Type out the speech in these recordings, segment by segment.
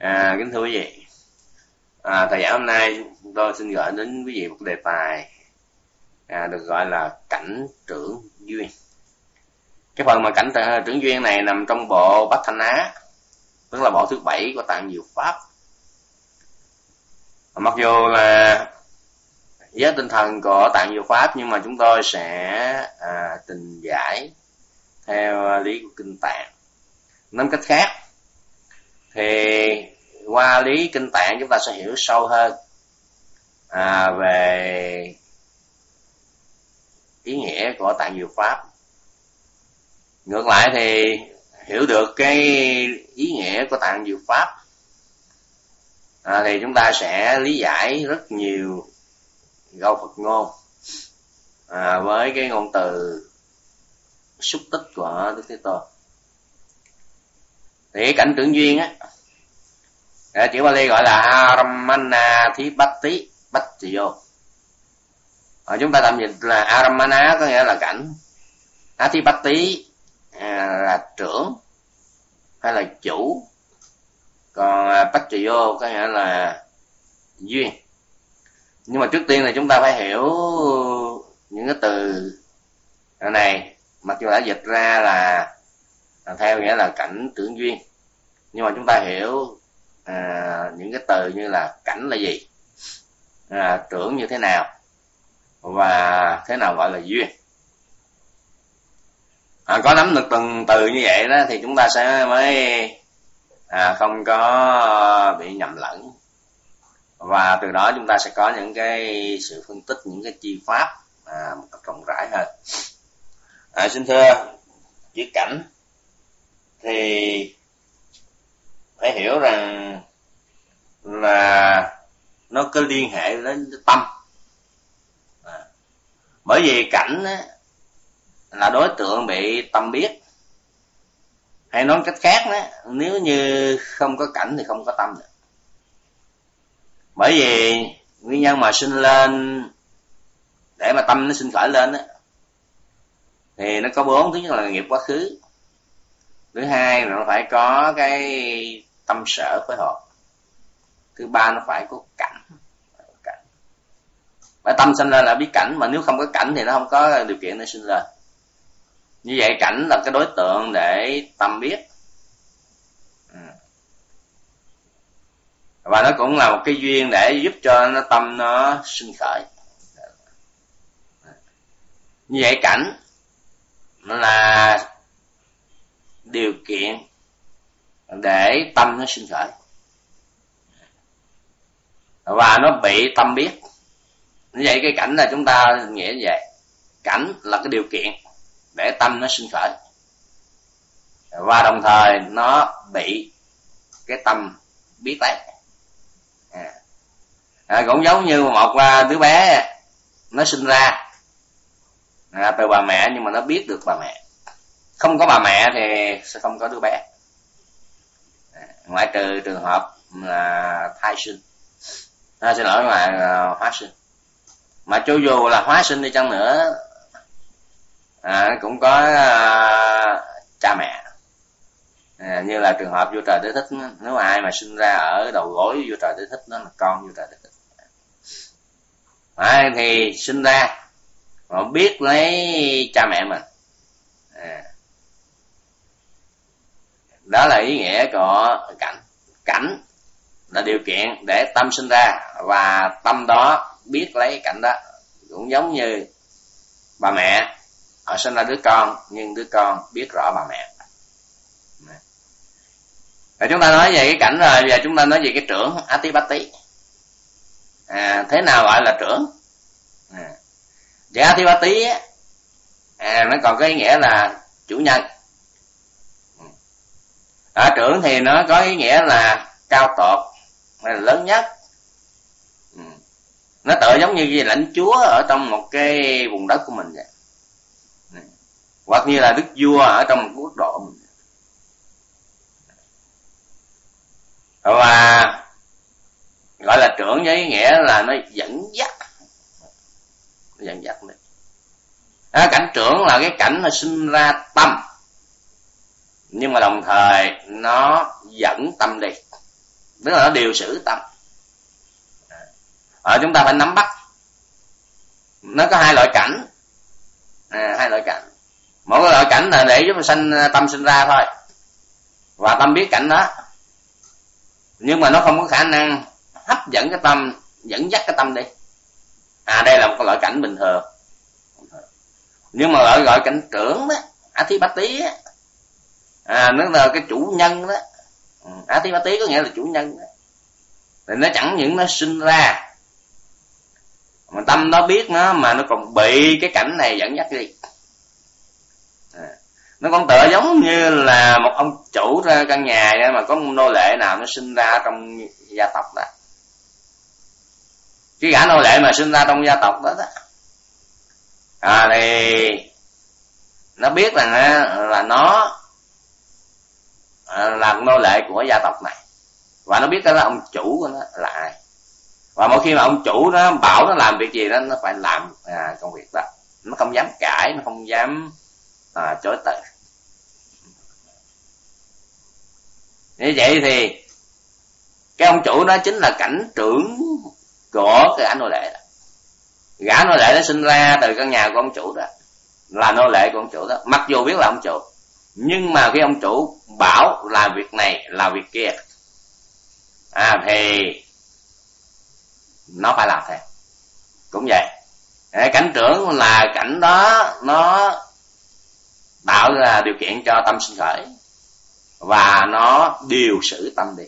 À, kính thưa quý vị, à, thời gian hôm nay tôi xin gửi đến quý vị một đề tài à, được gọi là cảnh trưởng duyên. Cái phần mà cảnh trưởng duyên này nằm trong bộ Bách Thanh Á, tức là bộ thứ bảy của Tạng Diệu Pháp. Mặc dù là với tinh thần của Tạng Diệu Pháp nhưng mà chúng tôi sẽ à, trình giải theo lý của kinh tạng. Nói cách khác thì qua lý kinh tạng chúng ta sẽ hiểu sâu hơn à, về ý nghĩa của tạng diệu pháp. Ngược lại thì hiểu được cái ý nghĩa của tạng diệu pháp à, thì chúng ta sẽ lý giải rất nhiều câu phật ngôn à, với cái ngôn từ xúc tích của đức thế tôn thì cái cảnh tưởng duyên á à, chữ Bali gọi là Aramana Thí Bách Tí Bách Tỳ Vô. À, chúng ta tạm dịch là Aramana có nghĩa là cảnh. Thi Bách Tí à, là trưởng hay là chủ. Còn à, Bách trì Vô có nghĩa là duyên. Nhưng mà trước tiên là chúng ta phải hiểu những cái từ này. Mặc dù đã dịch ra là À, theo nghĩa là cảnh tưởng duyên. Nhưng mà chúng ta hiểu à, những cái từ như là cảnh là gì à, tưởng như thế nào và thế nào gọi là duyên. À, có nắm được từng từ như vậy đó thì chúng ta sẽ mới à, không có bị nhầm lẫn. Và từ đó chúng ta sẽ có những cái sự phân tích những cái chi pháp à, một cách rộng rãi hơn. À, xin thưa chữ cảnh thì phải hiểu rằng là nó có liên hệ đến tâm. À. bởi vì cảnh á, là đối tượng bị tâm biết. Hay nói cách khác đó nếu như không có cảnh thì không có tâm được. Bởi vì nguyên nhân mà sinh lên để mà tâm nó sinh khởi lên đó, thì nó có bốn thứ nhất là nghiệp quá khứ thứ hai là nó phải có cái tâm sở phối hợp thứ ba nó phải có cảnh. Cảnh. Tâm sinh ra là biết cảnh, mà nếu không có cảnh thì nó không có điều kiện để sinh lên như vậy cảnh là cái đối tượng để tâm biết. Ừ. Và nó cũng là một cái duyên để giúp cho nó tâm nó sinh khởi. Như vậy cảnh là điều kiện để tâm nó sinh khởi. Và nó bị tâm biết. Như vậy cái cảnh là chúng ta nghĩa như vậy. Cảnh là cái điều kiện để tâm nó sinh khởi. Và đồng thời nó bị cái tâm biết lấy à. À, cũng giống như một à, đứa bé nó sinh ra à, từ bà mẹ nhưng mà nó biết được bà mẹ không có bà mẹ thì sẽ không có đứa bé. Ngoại trừ trường hợp là thai sinh. À, xin lỗi là hóa sinh. Mà cho dù là hóa sinh đi chăng nữa à, cũng có à, cha mẹ. À, như là trường hợp vua trời đế thích nếu mà ai mà sinh ra ở đầu gối vua trời đế thích nó là con vua trời đế thích. À, thì sinh ra họ biết lấy cha mẹ mình à, đó là ý nghĩa của cảnh. Cảnh là điều kiện để tâm sinh ra và tâm đó biết lấy cảnh đó. Cũng giống như bà mẹ họ sinh ra đứa con nhưng đứa con biết rõ bà mẹ. Và chúng ta nói về cái cảnh rồi giờ chúng ta nói về cái trưởng atipati. À, thế nào gọi là trưởng? À, chữ atipati á à, nó còn có ý nghĩa là chủ nhân ở trưởng thì nó có ý nghĩa là cao tột hay là lớn nhất. Ừ. nó tựa giống như lãnh chúa ở trong một cái vùng đất của mình vậy. Ừ. hoặc như là đức vua ở trong một quốc độ mình. Và gọi là trưởng với ý nghĩa là nó dẫn dắt. Nó dẫn dắt đấy à, cảnh trưởng là cái cảnh nó sinh ra tâm nhưng mà đồng thời nó dẫn tâm đi. Tức là nó điều xử tâm. Ở chúng ta phải nắm bắt. Nó có hai loại cảnh. À, hai loại cảnh. Mỗi loại cảnh là để giúp sanh à, tâm sinh ra thôi. Và tâm biết cảnh đó. Nhưng mà nó không có khả năng hấp dẫn cái tâm dẫn dắt cái tâm đi. À đây là một loại cảnh bình thường. Nhưng mà loại gọi cảnh trưởng đó a thi bát tí à nó là cái chủ nhân đó. Ừ, a thi tí có nghĩa là chủ nhân đó. Thì nó chẳng những nó sinh ra mà tâm nó biết nó mà nó còn bị cái cảnh này dẫn dắt đi. À, nó còn tựa giống như là một ông chủ ra căn nhà mà có một nô lệ nào nó sinh ra trong gia tộc đó. Cái gã nô lệ mà sinh ra trong gia tộc đó đó. À thì nó biết rằng là nó À, làm nô lệ của gia tộc này. Và nó biết đó là ông chủ của nó là ai. Và mỗi khi mà ông chủ nó bảo nó làm việc gì đó nó phải làm à, công việc đó. Nó không dám cãi nó không dám à, chối từ. Như vậy thì cái ông chủ đó chính là cảnh trưởng của cái gã nô lệ đó. Gã nô lệ nó sinh ra từ căn nhà của ông chủ đó là nô lệ của ông chủ đó. Mặc dù biết là ông chủ nhưng mà cái ông chủ bảo là việc này, là việc kia. À thì nó phải làm thế cũng vậy. Cảnh trưởng là cảnh đó, nó tạo ra điều kiện cho tâm sinh khởi và nó điều xử tâm đi.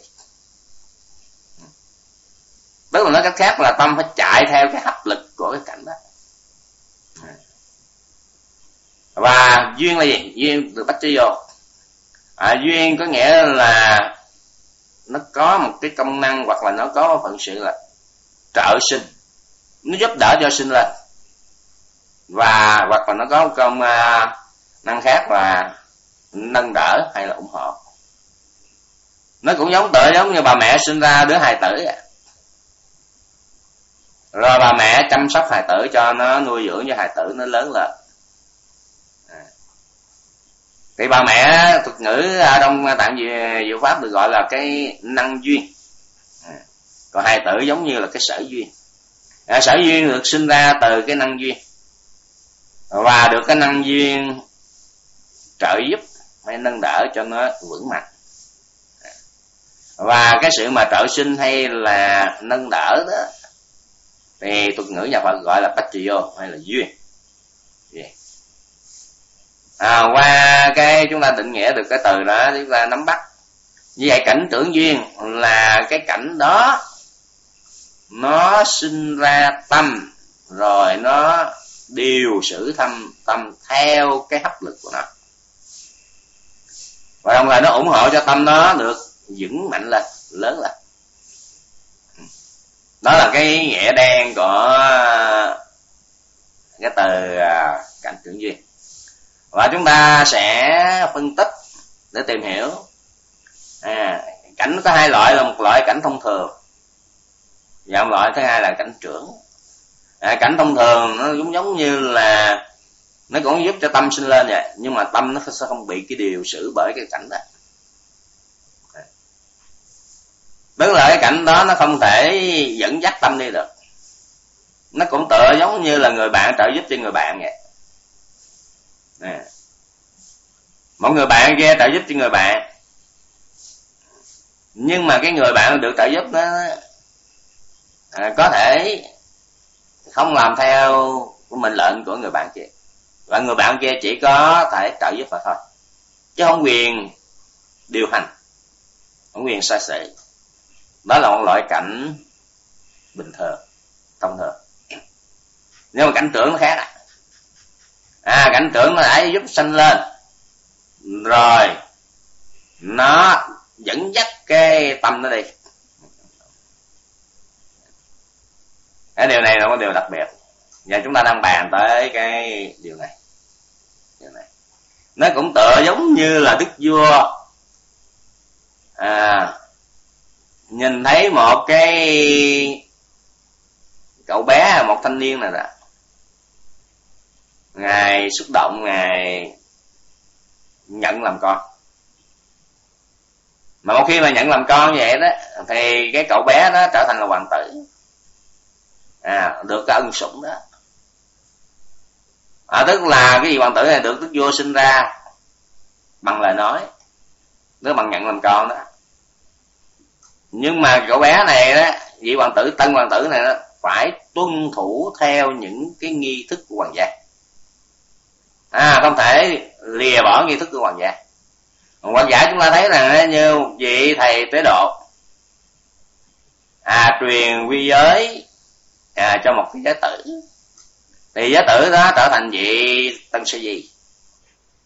Tức là nói cách khác là tâm phải chạy theo cái hấp lực của cái cảnh đó và duyên là gì? Duyên được bắt vô. À, duyên có nghĩa là nó có một cái công năng hoặc là nó có phận sự là trợ sinh. Nó giúp đỡ cho sinh lên. Và hoặc là nó có một công uh, năng khác là nâng đỡ hay là ủng hộ. Nó cũng giống tựa giống như bà mẹ sinh ra đứa hài tử rồi bà mẹ chăm sóc hài tử cho nó nuôi dưỡng cho hài tử nó lớn lên thì bà mẹ thuật ngữ à, đông tạng diệu pháp được gọi là cái năng duyên. À, còn hai tử giống như là cái sở duyên. À, sở duyên được sinh ra từ cái năng duyên. Và được cái năng duyên trợ giúp hay nâng đỡ cho nó vững mạnh. Và cái sự mà trợ sinh hay là nâng đỡ đó thì thuật ngữ nhà Phật gọi là bách trì vô hay là duyên à, qua cái chúng ta định nghĩa được cái từ đó chúng ta nắm bắt. Như vậy cảnh tưởng duyên là cái cảnh đó nó sinh ra tâm rồi nó điều sử tâm tâm theo cái hấp lực của nó. Và đồng thời nó ủng hộ cho tâm nó được vững mạnh lên lớn lên. Đó là cái nghĩa đen của cái từ à, cảnh tưởng duyên và chúng ta sẽ phân tích để tìm hiểu. À, cảnh có hai loại là một loại cảnh thông thường. Và một loại thứ hai là cảnh trưởng. À, cảnh thông thường nó cũng giống như là nó cũng giúp cho tâm sinh lên vậy nhưng mà tâm nó sẽ không bị cái điều xử bởi cái cảnh đó. Tức là cái cảnh đó nó không thể dẫn dắt tâm đi được. Nó cũng tựa giống như là người bạn trợ giúp cho người bạn vậy nè. Một người bạn kia trợ giúp cho người bạn. Nhưng mà cái người bạn được trợ giúp nó à, có thể không làm theo của mệnh lệnh của người bạn kia. Và người bạn kia chỉ có thể trợ giúp mà thôi. Chứ không quyền điều hành. Không quyền sai sự. Đó là một loại cảnh bình thường thông thường. Nhưng mà cảnh tưởng nó khác đó à cảnh tưởng nó đã giúp sanh lên. Rồi nó dẫn dắt cái tâm nó đi. Cái điều này là một điều đặc biệt. Và chúng ta đang bàn tới cái điều này. Điều này. Nó cũng tựa giống như là đức vua. À, nhìn thấy một cái cậu bé một thanh niên này đó ngài xúc động ngài nhận làm con. Mà một khi mà nhận làm con vậy đó thì cái cậu bé đó trở thành là hoàng tử. À được cái ân sủng đó. À, tức là cái gì hoàng tử này được đức vua sinh ra bằng lời nói tức bằng nhận làm con đó. Nhưng mà cậu bé này đó vị hoàng tử tân hoàng tử này đó phải tuân thủ theo những cái nghi thức của hoàng gia à không thể lìa bỏ nghi thức của hoàng gia hoàng giả chúng ta thấy rằng như vị thầy tế độ. À truyền quy giới à, cho một cái giới tử. Thì giới tử đó trở thành vị tân sư di.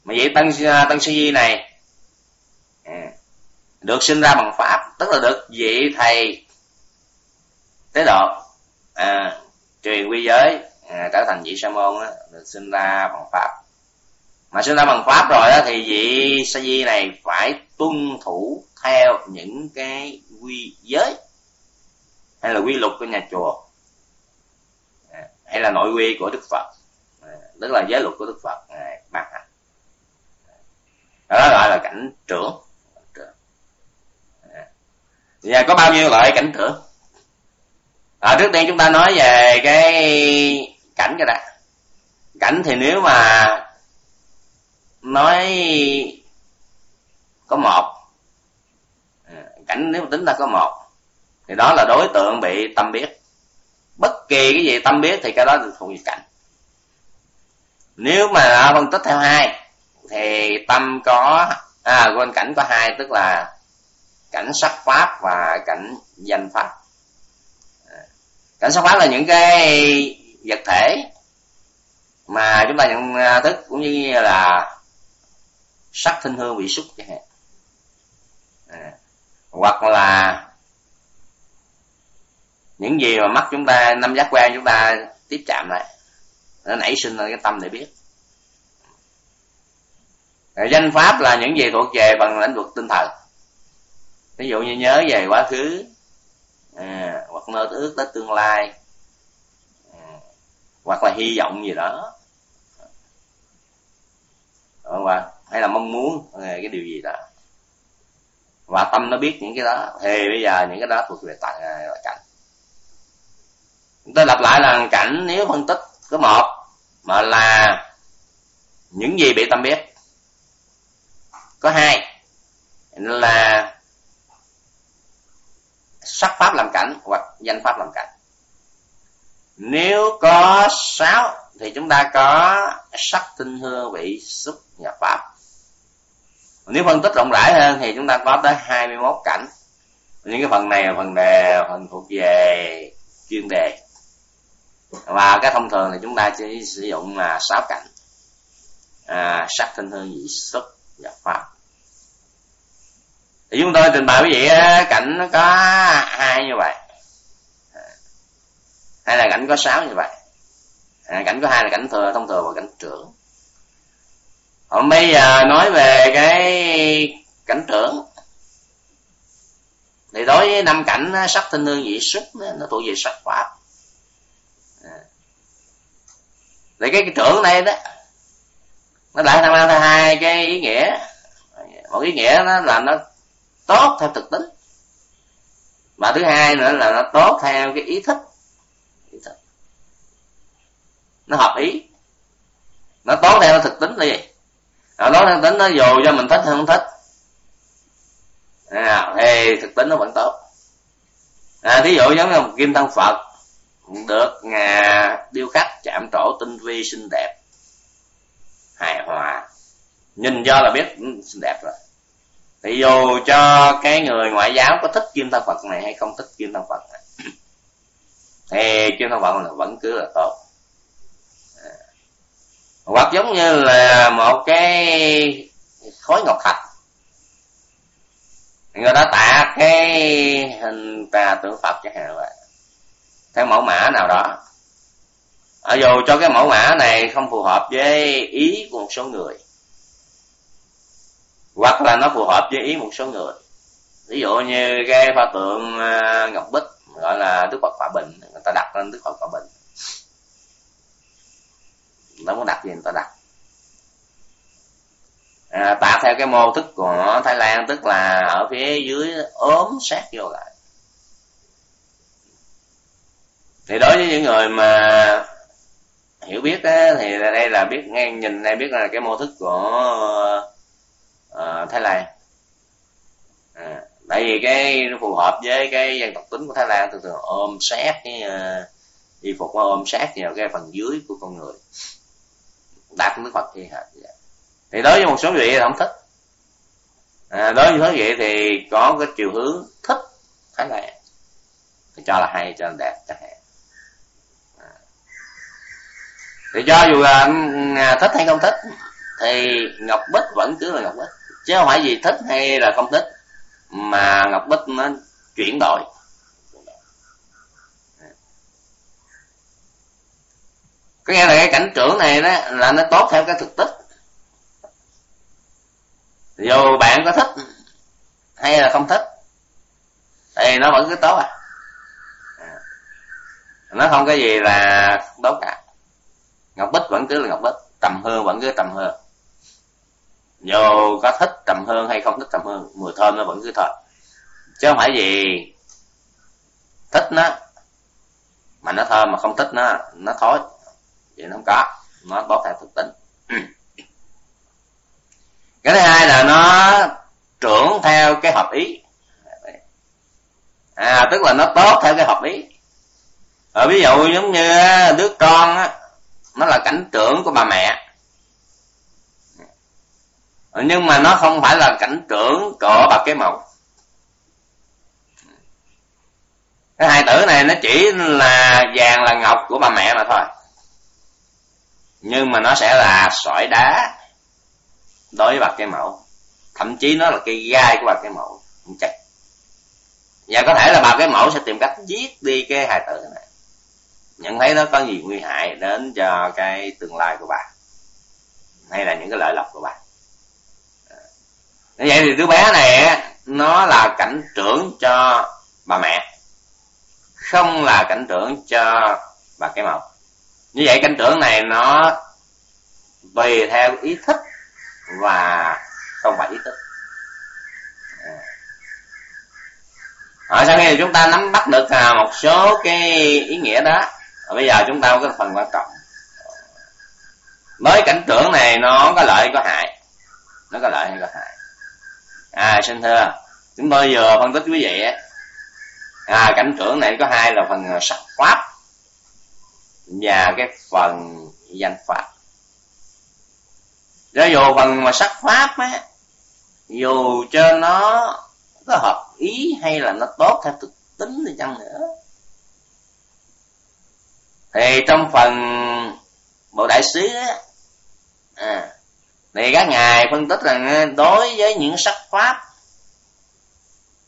Mà vị tân à, tân sư di này à, được sinh ra bằng pháp tức là được vị thầy tế độ à, truyền quy giới à, trở thành vị sa môn đó, được sinh ra bằng pháp mà sinh ra bằng pháp rồi đó thì vị sa di này phải tuân thủ theo những cái quy giới hay là quy luật của nhà chùa. À, hay là nội quy của đức phật. À, tức là giới luật của đức phật à, ban hành. Đó gọi là cảnh trưởng. Và có bao nhiêu loại cảnh trưởng? À, trước tiên chúng ta nói về cái cảnh cái đã. Cảnh thì nếu mà nói có một. À, cảnh nếu tính ra có một, thì đó là đối tượng bị tâm biết. Bất kỳ cái gì tâm biết thì cái đó thuộc về cảnh. Nếu mà phân tích theo hai, thì tâm có à quên cảnh có hai, tức là cảnh sắc pháp và cảnh danh pháp à, cảnh sắc pháp là những cái vật thể mà chúng ta nhận thức cũng như là sắc thinh hương vị xúc chẳng hạn. À, hoặc là những gì mà mắt chúng ta năm giác quan chúng ta tiếp chạm lại nó nảy sinh ra cái tâm để biết. Rồi danh pháp là những gì thuộc về bằng lĩnh vực tinh thần. Ví dụ như nhớ về quá khứ à, hoặc mơ ước tới tương lai à, hoặc là hy vọng gì đó. Đúng không ạ? Hay là mong muốn cái điều gì đó. Và tâm nó biết những cái đó. Thì bây giờ những cái đó thuộc về tạng à, là cảnh. Tôi lặp lại là cảnh nếu phân tích có một, mà là những gì bị tâm biết. Có hai, là sắc pháp làm cảnh hoặc danh pháp làm cảnh. Nếu có sáu thì chúng ta có sắc tinh hương vị xúc nhập pháp nếu phân tích rộng rãi hơn thì chúng ta có tới 21 cảnh. Những cái phần này là phần đề phần thuộc về chuyên đề. Và cái thông thường thì chúng ta chỉ sử dụng là sáu cảnh. À, sắc tinh hương vị xuất và pháp thì chúng tôi trình bày quý vị ờ, cảnh nó có hai như vậy. Hay là cảnh có sáu như vậy. À, cảnh có hai là cảnh thừa thông thường và cảnh trưởng bây giờ à, nói về cái cảnh trưởng thì đối với năm cảnh à, sắc tinh hương vị xúc à, nó thuộc về sắc pháp. Thì cái, cái trưởng này đó nó lại tham gia hai cái ý nghĩa. Một ý nghĩa nó là nó tốt theo thực tính. Và thứ hai nữa là nó tốt theo cái ý thích, ý thích. nó hợp ý. Nó tốt theo thực tính là gì? Nó tốt tính nó dù cho mình thích hay không thích. À, thì thực tính nó vẫn tốt. À, thí dụ giống như một kim thân phật được. Ngà điêu khắc chạm trổ tinh vi xinh đẹp. Hài hòa. Nhìn do là biết ừ, xinh đẹp rồi. Thì dù cho cái người ngoại giáo có thích kim thân phật này hay không thích kim thân phật này. Thì kim thân phật là vẫn cứ là tốt hoặc giống như là một cái khối ngọc thạch. Người ta tạ cái hình tà tượng phật chẳng hạn vậy. Theo mẫu mã nào đó. Ở dù cho cái mẫu mã này không phù hợp với ý của một số người, hoặc là nó phù hợp với ý một số người. Ví dụ như cái pho tượng à, ngọc bích, gọi là đức phật hòa bình, người ta đặt lên đức phật hòa bình nó muốn đặt gì người ta đặt. À, tạo theo cái mô thức của thái lan tức là ở phía dưới ốm sát vô lại. Thì đối với những người mà hiểu biết á, thì đây là biết nghe nhìn đây biết là cái mô thức của uh, thái lan. À, tại vì cái nó phù hợp với cái dân tộc tính của thái lan thường thường ôm sát cái uh, y phục nó ôm sát vào cái phần dưới của con người đặt nước phật thì thì đối với một số vị không thích. À, đối với số vị thì có cái chiều hướng thích thái lan thì cho là hay cho là đẹp chẳng hạn. À. thì cho dù là ừ, à, thích hay không thích thì ngọc bích vẫn cứ là ngọc bích. Chứ không phải gì thích hay là không thích mà ngọc bích nó chuyển đổi. Có nghĩa là cái cảnh trưởng này đó là nó tốt theo cái thực tích. Dù bạn có thích hay là không thích thì nó vẫn cứ tốt à, nó không có gì là tốt cả. Ngọc bích vẫn cứ là ngọc bích tầm hương vẫn cứ tầm hương dù có thích tầm hương hay không thích tầm hương mùi thơm nó vẫn cứ thơm. Chứ không phải gì thích nó mà nó thơm mà không thích nó nó thối thì nó không có. Nó có theo thực tính cái thứ hai là nó trưởng theo cái hợp ý. À tức là nó tốt theo cái hợp ý. Ở ví dụ giống như đứa con á, nó là cảnh trưởng của bà mẹ. Ờ, nhưng mà nó không phải là cảnh trưởng của bà cái mẫu. Cái hai tử này nó chỉ là vàng là ngọc của bà mẹ mà thôi nhưng mà nó sẽ là sỏi đá đối với bạc cây mẫu. Thậm chí nó là cây gai của bạc cây mẫu. Cũng chắc. Và có thể là bà cái mẫu sẽ tìm cách giết đi cái hài tử này. Nhận thấy nó có gì nguy hại đến cho cái tương lai của bà hay là những cái lợi lộc của bà như vậy thì đứa bé này nó là cảnh trưởng cho bà mẹ. Không là cảnh trưởng cho bà cái mẫu như vậy cảnh trưởng này nó tùy theo ý thích và không phải ý thức à. ở sau khi chúng ta nắm bắt được à, một số cái ý nghĩa đó, bây giờ chúng ta có phần quan trọng. Mới cảnh trưởng này nó có lợi, có hại. Nó có lợi hay có hại. À xin thưa, chúng tôi vừa phân tích quý vị à cảnh trưởng này có hai là phần sắc pháp và cái phần danh pháp ra dù phần mà sắc pháp á dù cho nó có hợp ý hay là nó tốt theo thực tính thì chăng nữa. Thì trong phần bộ đại sứ á à, thì các ngài phân tích rằng à, đối với những sắc pháp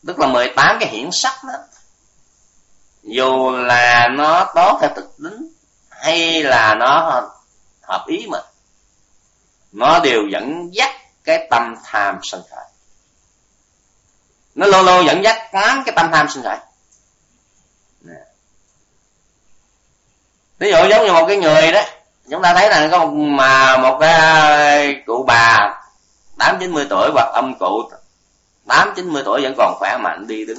tức là 18 cái hiển sắc đó dù là nó tốt theo thực tính hay là nó hợp ý mà. Nó đều dẫn dắt cái tâm tham sân khởi nó luôn luôn dẫn dắt quán cái tâm tham sân khởi ví dụ giống như một cái người đó, chúng ta thấy là có một mà một cái cụ bà tám chín mươi tuổi hoặc ông cụ tám chín mươi tuổi vẫn còn khỏe mạnh, đi đứng.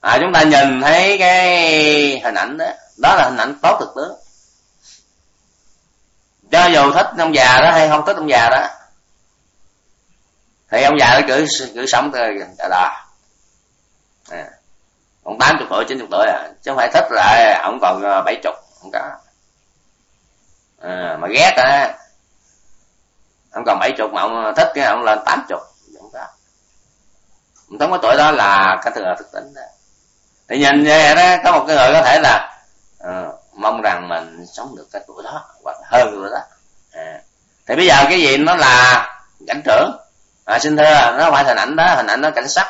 À chúng ta nhìn thấy cái hình ảnh đó. Đó là hình ảnh tốt thực tướng cho dù thích ông già đó hay không thích ông già đó thì ông già nó cứ cứ sống tới đời à. ông tám chục tuổi chín chục tuổi à chứ không phải thích lại ông còn ờ, bảy chục không có. À, mà ghét á ông còn bảy chục mà ông ờ, thích cái ông lên tám chục không có. Ông tống cái tuổi đó là cái thừa thực tính đó thì nhìn vậy đó có một cái người có thể là uh, mong rằng mình sống được cái tuổi đó hoặc hơn tuổi đó. À. thì bây giờ cái gì nó là cảnh trưởng à, xin thưa nó phải hình ảnh đó hình ảnh nó cảnh sắc.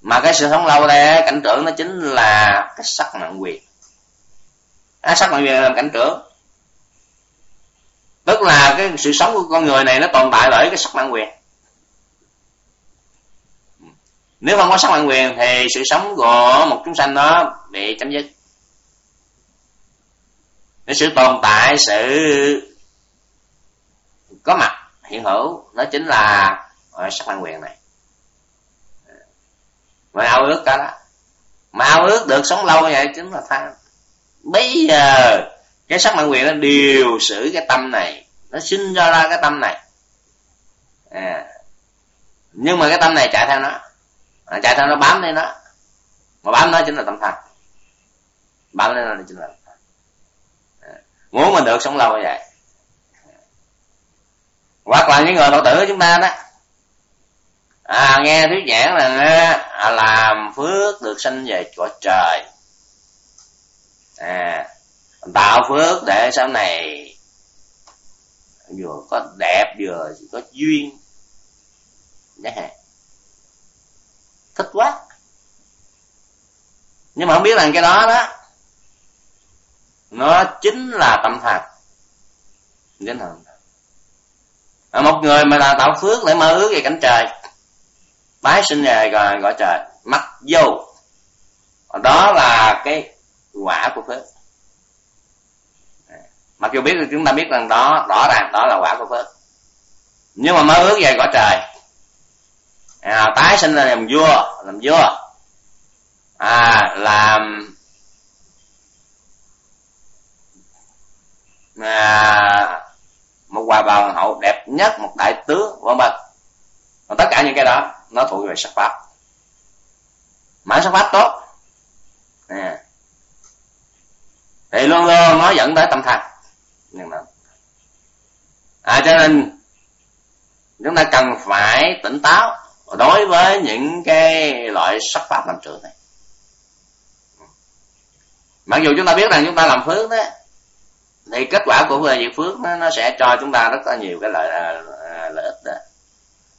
Mà cái sự sống lâu đây cảnh trưởng nó chính là cái sắc mạng quyền. À, sắc mạng quyền làm cảnh trưởng tức là cái sự sống của con người này nó tồn tại bởi cái sắc mạng quyền nếu không có sắc mạng quyền thì sự sống của một chúng sanh đó bị chấm dứt. Để sự tồn tại, sự có mặt, hiện hữu nó chính là ờ, sắc mạng quyền này. Mà ao ước cả đó. Mà ao ước được sống lâu như vậy chính là tham. Bây giờ, cái sắc mạng quyền nó điều xử cái tâm này, nó sinh ra ra cái tâm này. À. nhưng mà cái tâm này chạy theo nó à, chạy theo nó bám lên nó mà bám nó chính là tâm tham bám lên nó chính là tâm tham à. Ờ, muốn mình được sống lâu như vậy. Hoặc là những người phật tử của chúng ta đó. À, nghe thuyết giảng là à, làm phước được sanh về chỗ trời. À tạo phước để sau này vừa có đẹp vừa có duyên. Nhé thích quá. Nhưng mà không biết rằng cái đó đó nó chính là tâm thần chính thần à, một người mà là tạo phước lại mơ ước về cảnh trời bái sinh về gọi, gọi trời mắt vô đó là cái quả của phước. Mặc dù biết chúng ta biết rằng đó rõ ràng đó là quả của phước. Nhưng mà mơ ước về cõi trời à, tái sinh ra làm vua làm vua. À làm à, một hòa bào hậu đẹp nhất một đại tướng vân vân. Tất cả những cái đó nó thuộc về sắc pháp. Mã sắc pháp tốt. À. thì luôn luôn nó dẫn tới tâm thành nhưng mà à cho nên chúng ta cần phải tỉnh táo đối với những cái loại sắc pháp làm trưởng này. Mặc dù chúng ta biết rằng chúng ta làm phước đó thì kết quả của việc phước nó, nó sẽ cho chúng ta rất là nhiều cái lợi à, à, lợi ích đó.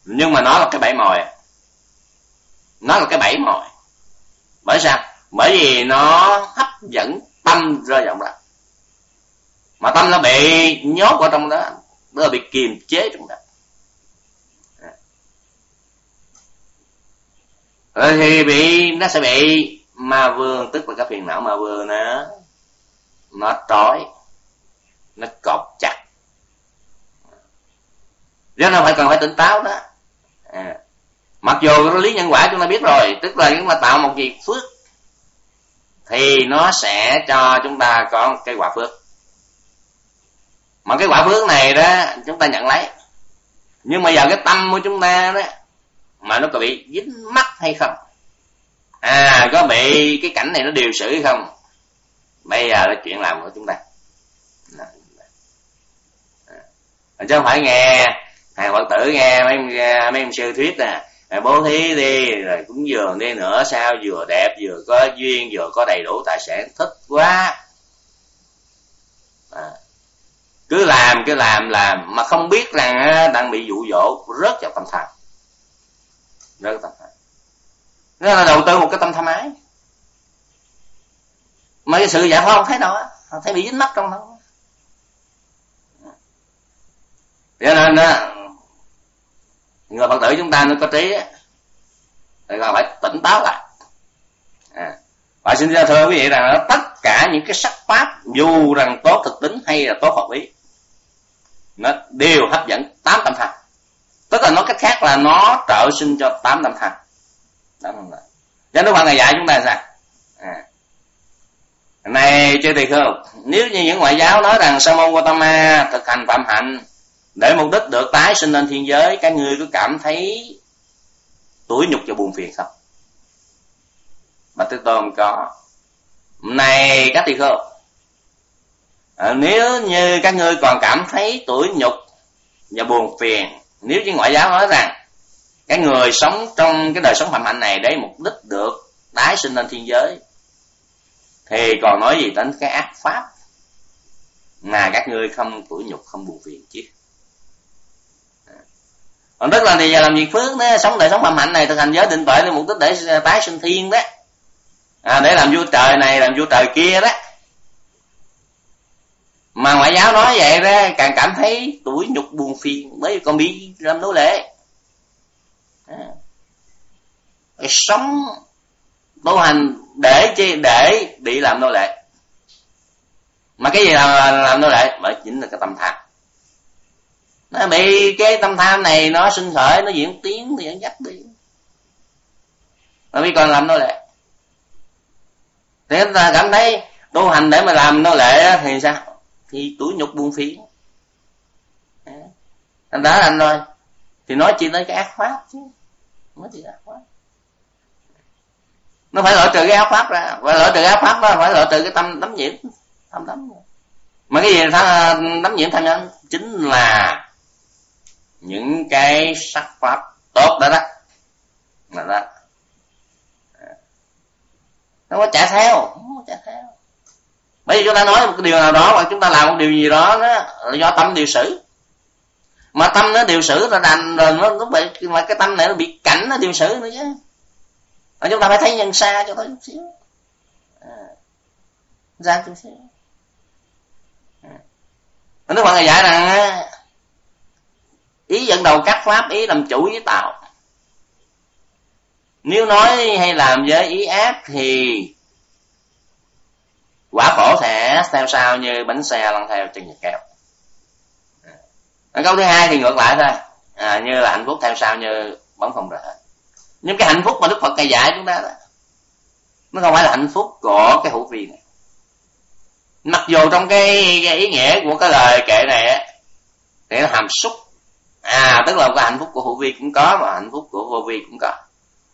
Nhưng mà nó là cái bẫy mồi. Nó là cái bẫy mồi. Bởi sao? Bởi vì nó hấp dẫn tâm rơi vọng đó, mà tâm nó bị nhốt ở trong đó nó bị kiềm chế trong đó. Ờ, thì bị, nó sẽ bị ma vương, tức là cái phiền não ma vương nó nó trói, nó cột chặt. Do nên phải cần phải tỉnh táo đó. À. mặc dù lý nhân quả chúng ta biết rồi, tức là chúng ta tạo một việc phước, thì nó sẽ cho chúng ta có cái quả phước. Mà cái quả phước này đó, chúng ta nhận lấy. Nhưng mà giờ cái tâm của chúng ta đó mà nó có bị dính mắt hay không? À có bị cái cảnh này nó điều xử hay không? Bây giờ là chuyện làm của chúng ta. À, chứ không phải nghe thầy phật tử nghe mấy mấy ông sư thuyết nè. À, bố thí đi rồi cúng dường đi nữa sao vừa đẹp vừa có duyên vừa có đầy đủ tài sản. Thích quá. À, cứ làm cứ làm làm mà không biết rằng đang bị dụ dỗ rớt vào tâm thần rớt tâm thái. Nên là đầu tư một cái tâm tham ái mà cái sự giải thoát không thấy đâu á. Thấy bị dính mắt trong đó. Cho nên á, người phật tử chúng ta nó có trí á, thì phải tỉnh táo lại. À. và xin thưa quý vị rằng tất cả những cái sắc pháp dù rằng tốt thực tính hay là tốt hợp lý, nó đều hấp dẫn tám tâm thành tức là nói cách khác là nó trợ sinh cho tám năm thành tám năm là cho đức phật ngày dạy chúng ta sao? À. này chưa thì khưu nếu như những ngoại giáo nói rằng sa môn gotama thực hành phạm hạnh để mục đích được tái sinh lên thiên giới các ngươi có cảm thấy tuổi nhục và buồn phiền không? Mà tôi tôn có. Này các tỳ khưu à, nếu như các ngươi còn cảm thấy tuổi nhục và buồn phiền nếu như ngoại giáo nói rằng cái người sống trong cái đời sống phạm hạnh này để mục đích được tái sinh lên thiên giới thì còn nói gì đến cái ác pháp mà các ngươi không tuổi nhục không buồn phiền chứ? Còn tức là thì giờ làm việc phước đó sống đời sống phạm hạnh này thực hành giới định tuệ để mục đích để tái sinh thiên đó. À, để làm vua trời này làm vua trời kia đó mà ngoại giáo nói vậy ra càng cảm thấy tuổi nhục buồn phiền bởi vì con bị làm nô lệ à. sống tu hành để chi để bị làm nô lệ. Mà cái gì làm, làm nô lệ? Bởi chính là cái tâm tham. Nó bị cái tâm tham này nó sinh khởi nó diễn tiến thì dẫn dắt đi. Mà biết còn làm nô lệ. Thì chúng ta cảm thấy tu hành để mà làm nô lệ thì sao? Thì tuổi nhục buông phiền anh đã anh rồi. Thì nói chỉ tới cái ác pháp chứ. Nói chỉ ác pháp. Nó phải loại trừ cái ác pháp ra. Và loại trừ ác pháp đó, phải loại trừ cái tâm đắm nhiễm. Tâm đắm mà cái gì đắm nhiễm tham nhân chính là những cái sắc pháp tốt đó đó. Là đó. Nó có chạy theo, nó có chạy theo bởi vì chúng ta nói một cái điều nào đó hoặc chúng ta làm một điều gì đó đó là do tâm điều xử. Mà tâm nó điều xử là đành rồi nó nó bị mà cái tâm này nó bị cảnh nó điều xử nữa chứ. Mà chúng ta phải thấy nhân xa cho tới chút xíu. À, ra chút xíu. À. Đức Phật dạy rằng ý dẫn đầu các pháp ý làm chủ ý tạo. Nếu nói hay làm với ý ác thì quả khổ sẽ theo sau như bánh xe lăn theo chân nhật kẹo. À. câu thứ hai thì ngược lại thôi. À, như là hạnh phúc theo sau như bóng không rỡ nhưng cái hạnh phúc mà đức phật ngày dạy chúng ta đó nó không phải là hạnh phúc của cái hữu vi này. Mặc dù trong cái, cái ý nghĩa của cái lời kệ này á thì nó hàm xúc. À tức là cái hạnh phúc của hữu vi cũng có mà hạnh phúc của vô vi cũng có.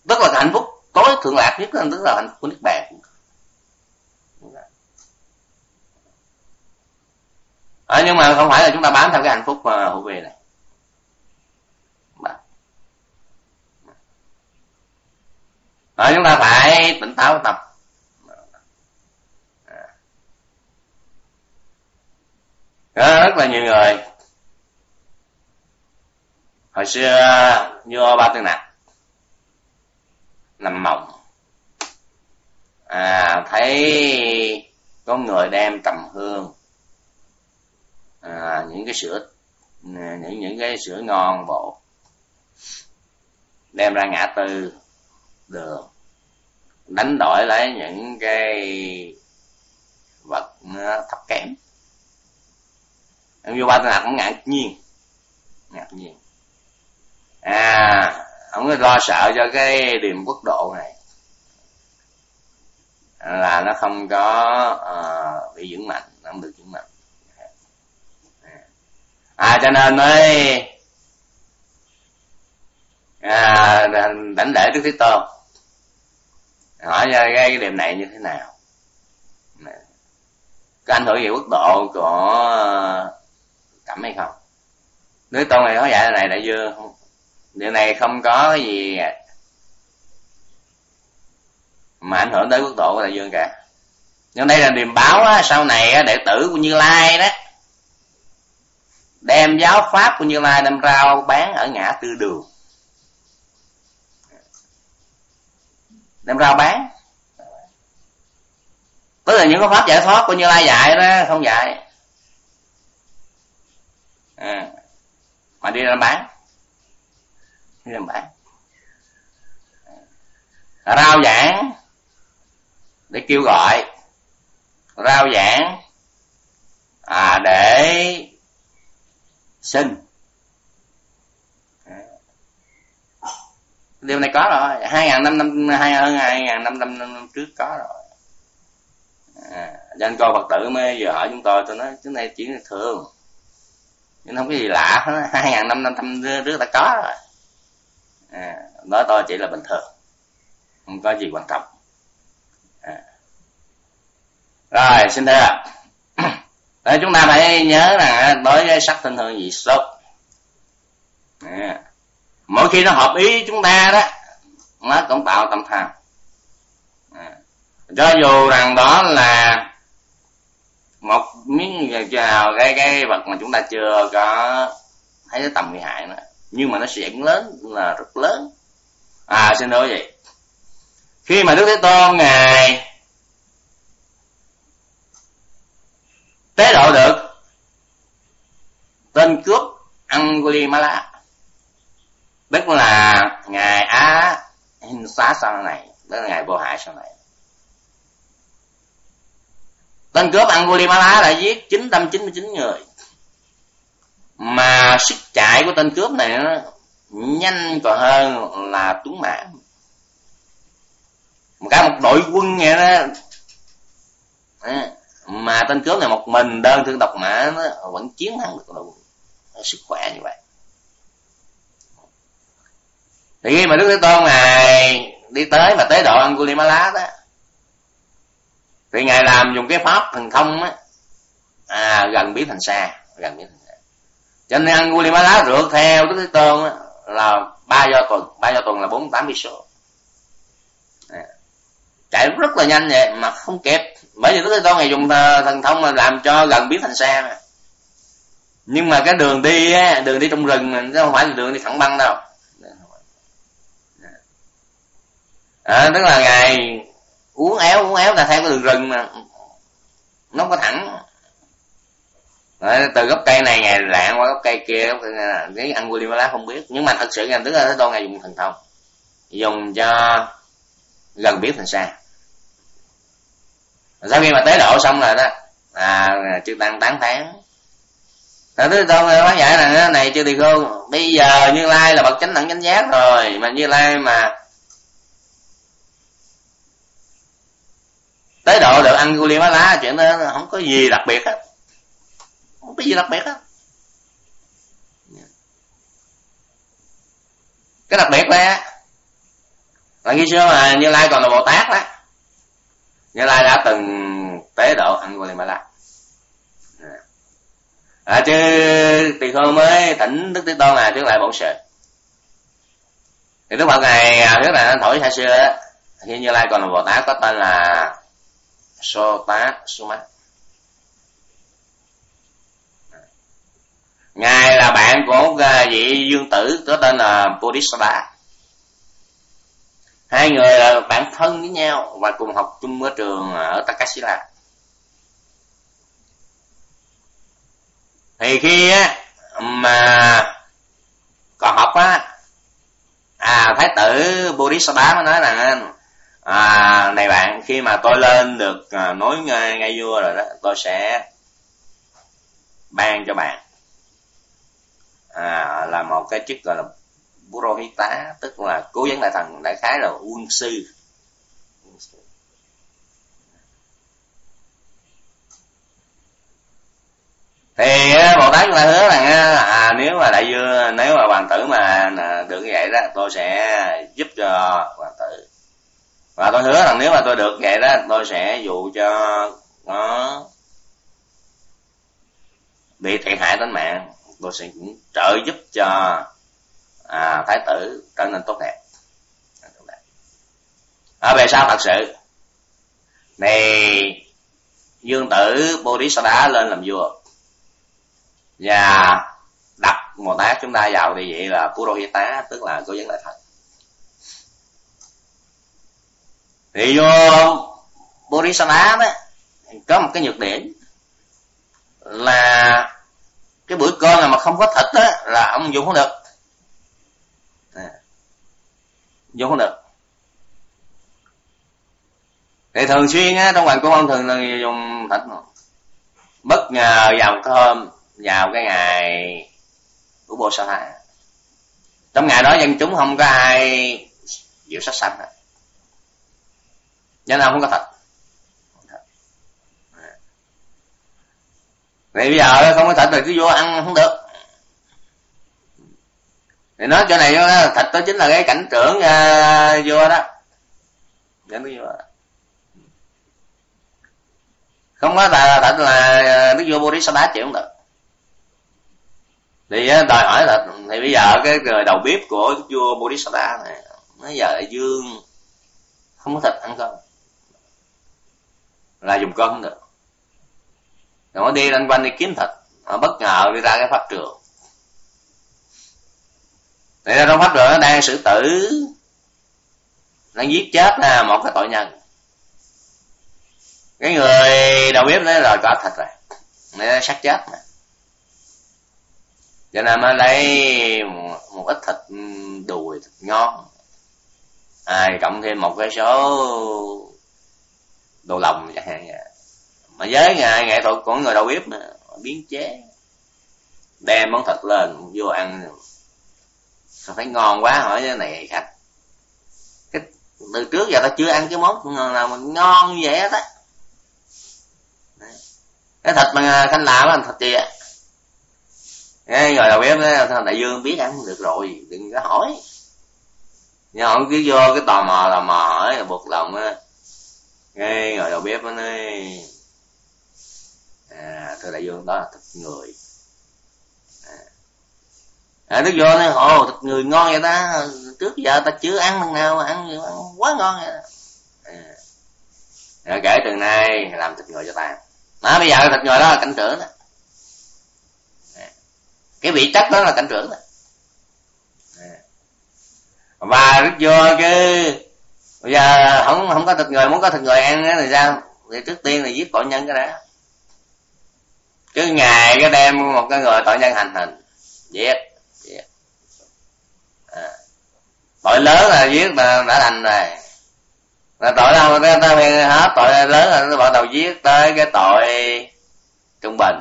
Tức là cái hạnh phúc tối thượng lạc nhất tức là hạnh phúc của nước bạn cũng có. À, nhưng mà không phải là chúng ta bám theo cái hạnh phúc ờ, mà hữu vi này. À, chúng ta phải tỉnh táo tập. À, rất là nhiều người. Hồi xưa như ba tư nặc nằm mộng à thấy có người đem trầm hương à, những cái sữa à, những những cái sữa ngon bột đem ra ngã tư đường đánh đổi lấy những cái vật à, thấp kém. Ông vua ba tên cũng ngạc nhiên ngạc nhiên. À ông lo sợ cho cái điểm quốc độ này là nó không có uh, bị vững mạnh nó không được vững mạnh à cho nên mới à, đánh lễ trước thế tôn. Hỏi ra cái, cái điểm này như thế nào? Có ảnh hưởng gì quốc độ của cảm hay không? Nếu tôn này có dạy này đại dương điều này không có cái gì mà ảnh hưởng tới quốc độ của đại dương cả. Nhưng đây là điềm báo á, sau này á, đệ tử của như lai đó đem giáo pháp của như lai đem rao bán ở ngã tư đường. Đem rao bán. Tức là những cái pháp giải thoát của như lai dạy đó không dạy. À, mà đi ra bán. Đi ra bán. Rao giảng để kêu gọi. Rao giảng à để sân. Điều này có rồi. Hai ngàn năm năm hai hơn hai ngàn năm năm năm trước có rồi. À, cho nên coi phật tử mới giờ hỏi chúng tôi tôi nói cái này chỉ là thường. Nhưng không có gì lạ hết. Hai ngàn năm năm năm trước đã có rồi. À, nói tôi chỉ là bình thường. Không có gì quan trọng. À. rồi xin thưa. Đấy, chúng ta phải nhớ là đối với sắc tinh hương dị xúc mỗi khi nó hợp ý chúng ta đó nó cũng tạo tâm tham. Cho dù rằng đó là một miếng chào cái cái vật mà chúng ta chưa có thấy cái tầm nguy hại nữa nhưng mà nó sẽ lớn là rất lớn. À xin lỗi vậy. Khi mà đức thế tôn ngài tế độ được. Tên cướp Angulimala. Tức là ngài Á Hình xá sau này, tức là ngài vô hại sau này. Tên cướp Angulimala đã giết 999 người. Mà sức chạy của tên cướp này nó nhanh còn hơn là tuấn mã một cả một đội quân vậy đó mà tên cướp này một mình đơn thương độc mã nó vẫn chiến thắng được luôn sức khỏe như vậy. Thì khi mà đức thế tôn ngài đi tới mà tới độ angulimala đó thì ngài làm dùng cái pháp thần thông á à, gần biến thành xa gần biến thành xa. Cho nên angulimala rượt theo đức thế tôn á, là ba do tuần ba do tuần là bốn tám số. À, chạy rất là nhanh vậy mà không kịp bởi vì đức thế tôn ngày dùng thần thông mà làm cho gần biến thành xa mà nhưng mà cái đường đi á đường đi trong rừng nó không phải là đường đi thẳng băng đâu. À, tức là ngài uống éo uống éo là theo cái đường rừng mà nó không có thẳng. Đấy, từ gốc cây này ngày lạng qua gốc cây kia gốc cây này, cái Angulimala không biết. Nhưng mà thật sự ngài tức là thế tôn ngài dùng thần thông dùng cho gần biết thành xa sau khi mà tế độ xong rồi đó à chư tăng tán tán. Thật thứ tôn nói giải là này chưa tỳ khưu bây giờ như lai là bậc chánh đẳng chánh giác rồi, mà như lai mà tới độ được ăn guli má lá, chuyện đó không có gì đặc biệt hết. Không có gì đặc biệt hết. Cái đặc biệt đó là khi xưa mà như lai còn là bồ tát đó như lai đã từng tế độ ăn guli à, chứ tỳ khô mới thỉnh đức thế tôn là trước lại bổn sự. Thì đức phật này à, trước là thổi xa xưa đó khi như lai còn là bồ tát có tên là so tá suma ngài là bạn của à, vị dương tử có tên là bodhisattva hai người là bạn thân với nhau và cùng học chung ở trường ở takashila. Thì khi á mà còn học á à thái tử bodhisattva mới nói rằng à, này bạn khi mà tôi lên được à, nối ngay, ngay vua rồi đó tôi sẽ ban cho bạn. À, là một cái chức gọi là Purohita tức là cố vấn đại thần đại khái là quân sư. Thì bồ tát là hứa rằng à, nếu mà đại vua nếu mà hoàng tử mà à, được như vậy đó tôi sẽ giúp cho hoàng tử. Và tôi hứa rằng nếu mà tôi được vậy đó tôi sẽ dụ cho nó bị thiệt hại tính mạng. Tôi sẽ cũng trợ giúp cho à, thái tử trở nên tốt đẹp. Ở về sau thật sự này dương tử bodhisattva lên làm vua. Và đặt một tá chúng ta vào thì vậy là purohita tức là cố vấn đại thần. Thì vô Bodhisattva đó có một cái nhược điểm là cái bữa cơm này mà không có thịt đó là ông dùng không được à, dùng không được. Thì thường xuyên á, trong hoàng cung ông thường là dùng thịt bất ngờ vào cơm, vào cái ngày của bộ sa thái trong ngày đó dân chúng không có ai diệu sát sanh à. hết nhân nào không có thịt. Vậy bây giờ không có thịt rồi cứ vô ăn không được. Thì nói chỗ này thịt đó chính là cái cảnh trưởng uh, à, vua đó. Cảnh vua. Không có là thịt là đức à, vua Bodhisattva chịu không được. Thì à, đòi hỏi là Thì bây giờ cái người đầu bếp của vua Bodhisattva này Nó giờ lại dương. Không có thịt ăn cơm. Là dùng cơm không được. Rồi nó đi lanh quanh đi kiếm thịt. Nó bất ngờ đi ra cái pháp trường thì trong pháp luật nó đang xử tử đang giết chết là một cái tội nhân. Cái người đầu bếp nói là có thịt rồi nó sát chết mà. Cho nên mới lấy một, một ít thịt ừ, đùi thịt ngon à, cộng thêm một cái số đồ lòng chẳng hạn vậy. Mà với ngày nghệ thuật của người đầu bếp mà biến chế. Đem món thịt lên vô ăn sao ngon quá hỏi cái này khách cái từ trước giờ ta chưa ăn cái món nào mà ngon như vậy hết á cái thịt mà khanh làm là thịt gì á? Cái rồi đầu bếp nói đại dương biết ăn được rồi, đừng có hỏi. Nhưng ông cứ vô cái tò mò tò mò hỏi, buộc lòng á. Cái rồi đầu bếp nó nói à thưa đại dương, đó là thịt người à, nó vô nó ồ thịt người ngon vậy ta trước giờ ta chưa ăn lần nào mà ăn, ăn quá ngon vậy à. rồi kể từ nay làm thịt người cho ta. À, bây giờ thịt người đó là cảnh trưởng đó. À. cái vị chất đó là cảnh trưởng đó. À. và đức vô cái bây giờ không không có thịt người muốn có thịt người ăn thì sao? Thì trước tiên là giết tội nhân cái đã. Cứ ngày cái đem một cái người tội nhân hành hình. Giết à. tội lớn là giết là đã thành rồi. Là tội đâu ta ta hết tội lớn là nó bắt đầu giết tới cái tội trung bình.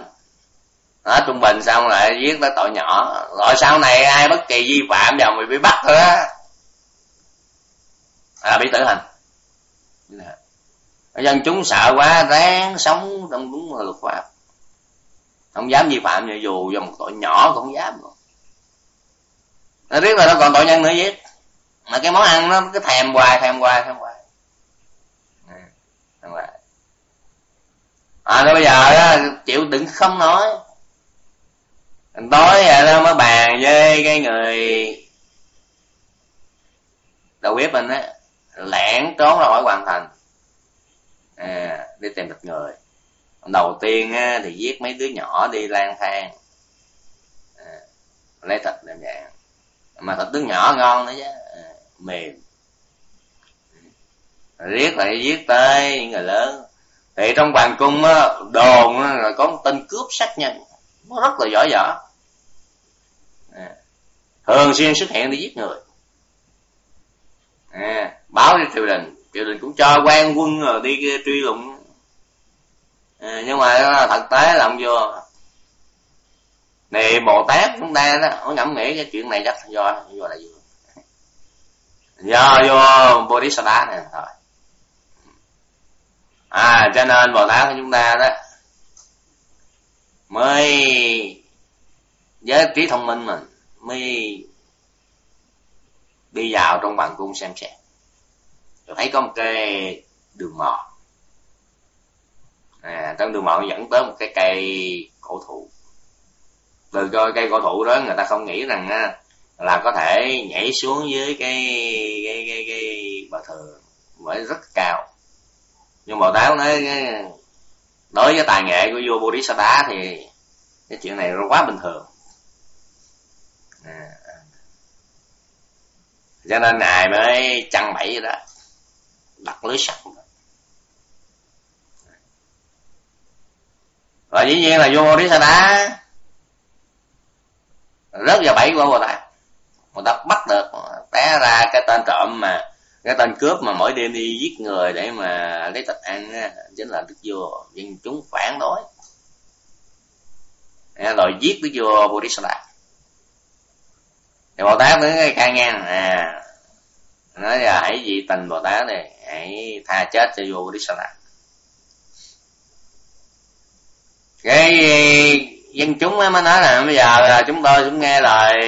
Đó, trung bình xong lại giết tới tội nhỏ. Rồi sau này ai bất kỳ vi phạm vào mình bị bắt thôi á. À, bị tử hình. Dân chúng sợ quá ráng sống trong đúng luật pháp. Không dám vi phạm dù dù một tội nhỏ cũng không dám nó biết là nó còn tội nhân nữa giết. Mà cái món ăn nó cứ thèm hoài thèm hoài thèm hoài. Thèm hoài. À nó bây giờ đó, chịu đựng không nói. Tối rồi nó mới bàn với cái người đầu bếp mình á. Lẻn trốn ra khỏi hoàn thành. À, đi tìm được người. Đầu tiên á, thì giết mấy đứa nhỏ đi lang thang. À, lấy thịt đem dạng mà thịt tướng nhỏ ngon nữa chứ. À, mềm. Riết lại giết tới những người lớn. Thì trong hoàng cung á, đồn á, là có một tên cướp sát nhân. Nó rất là giỏi giỏi. À, thường xuyên xuất hiện đi giết người. À, báo cho triều đình. Triều đình cũng cho quan quân rồi đi truy lùng. À, nhưng mà thực tế là ông vua này bồ tát chúng ta đó nó ngẫm nghĩ cái chuyện này chắc do do là gì? Do do bodhisattva này thôi à cho nên bồ tát của chúng ta đó, mới với trí thông minh mình mới đi vào trong bằng cung xem xét. Tôi thấy có một cái đường mòn. À trong đường mòn dẫn tới một cái cây cổ thụ từ coi cây cổ thụ đó người ta không nghĩ rằng là có thể nhảy xuống dưới cái cái cái, cái bờ thường bởi rất cao. Nhưng bồ tát nói đối với tài nghệ của vua bodhisattva thì cái chuyện này quá bình thường. À. à. cho nên ngài mới chăn bẫy đó đặt lưới sắt. Và dĩ nhiên là vua bodhisattva rớt vào bẫy của bồ tát bồ tát bắt được, té ra cái tên trộm mà, cái tên cướp mà mỗi đêm đi giết người để mà lấy thịt ăn chính là đức vua nhưng chúng phản đối. Rồi giết đức vua bodhisattva. Thì bồ tát mới can ngang à nói là hãy dị tình bồ tát này, hãy tha chết cho vua bodhisattva. Cái dân chúng mới nói là bây giờ là chúng tôi cũng nghe lời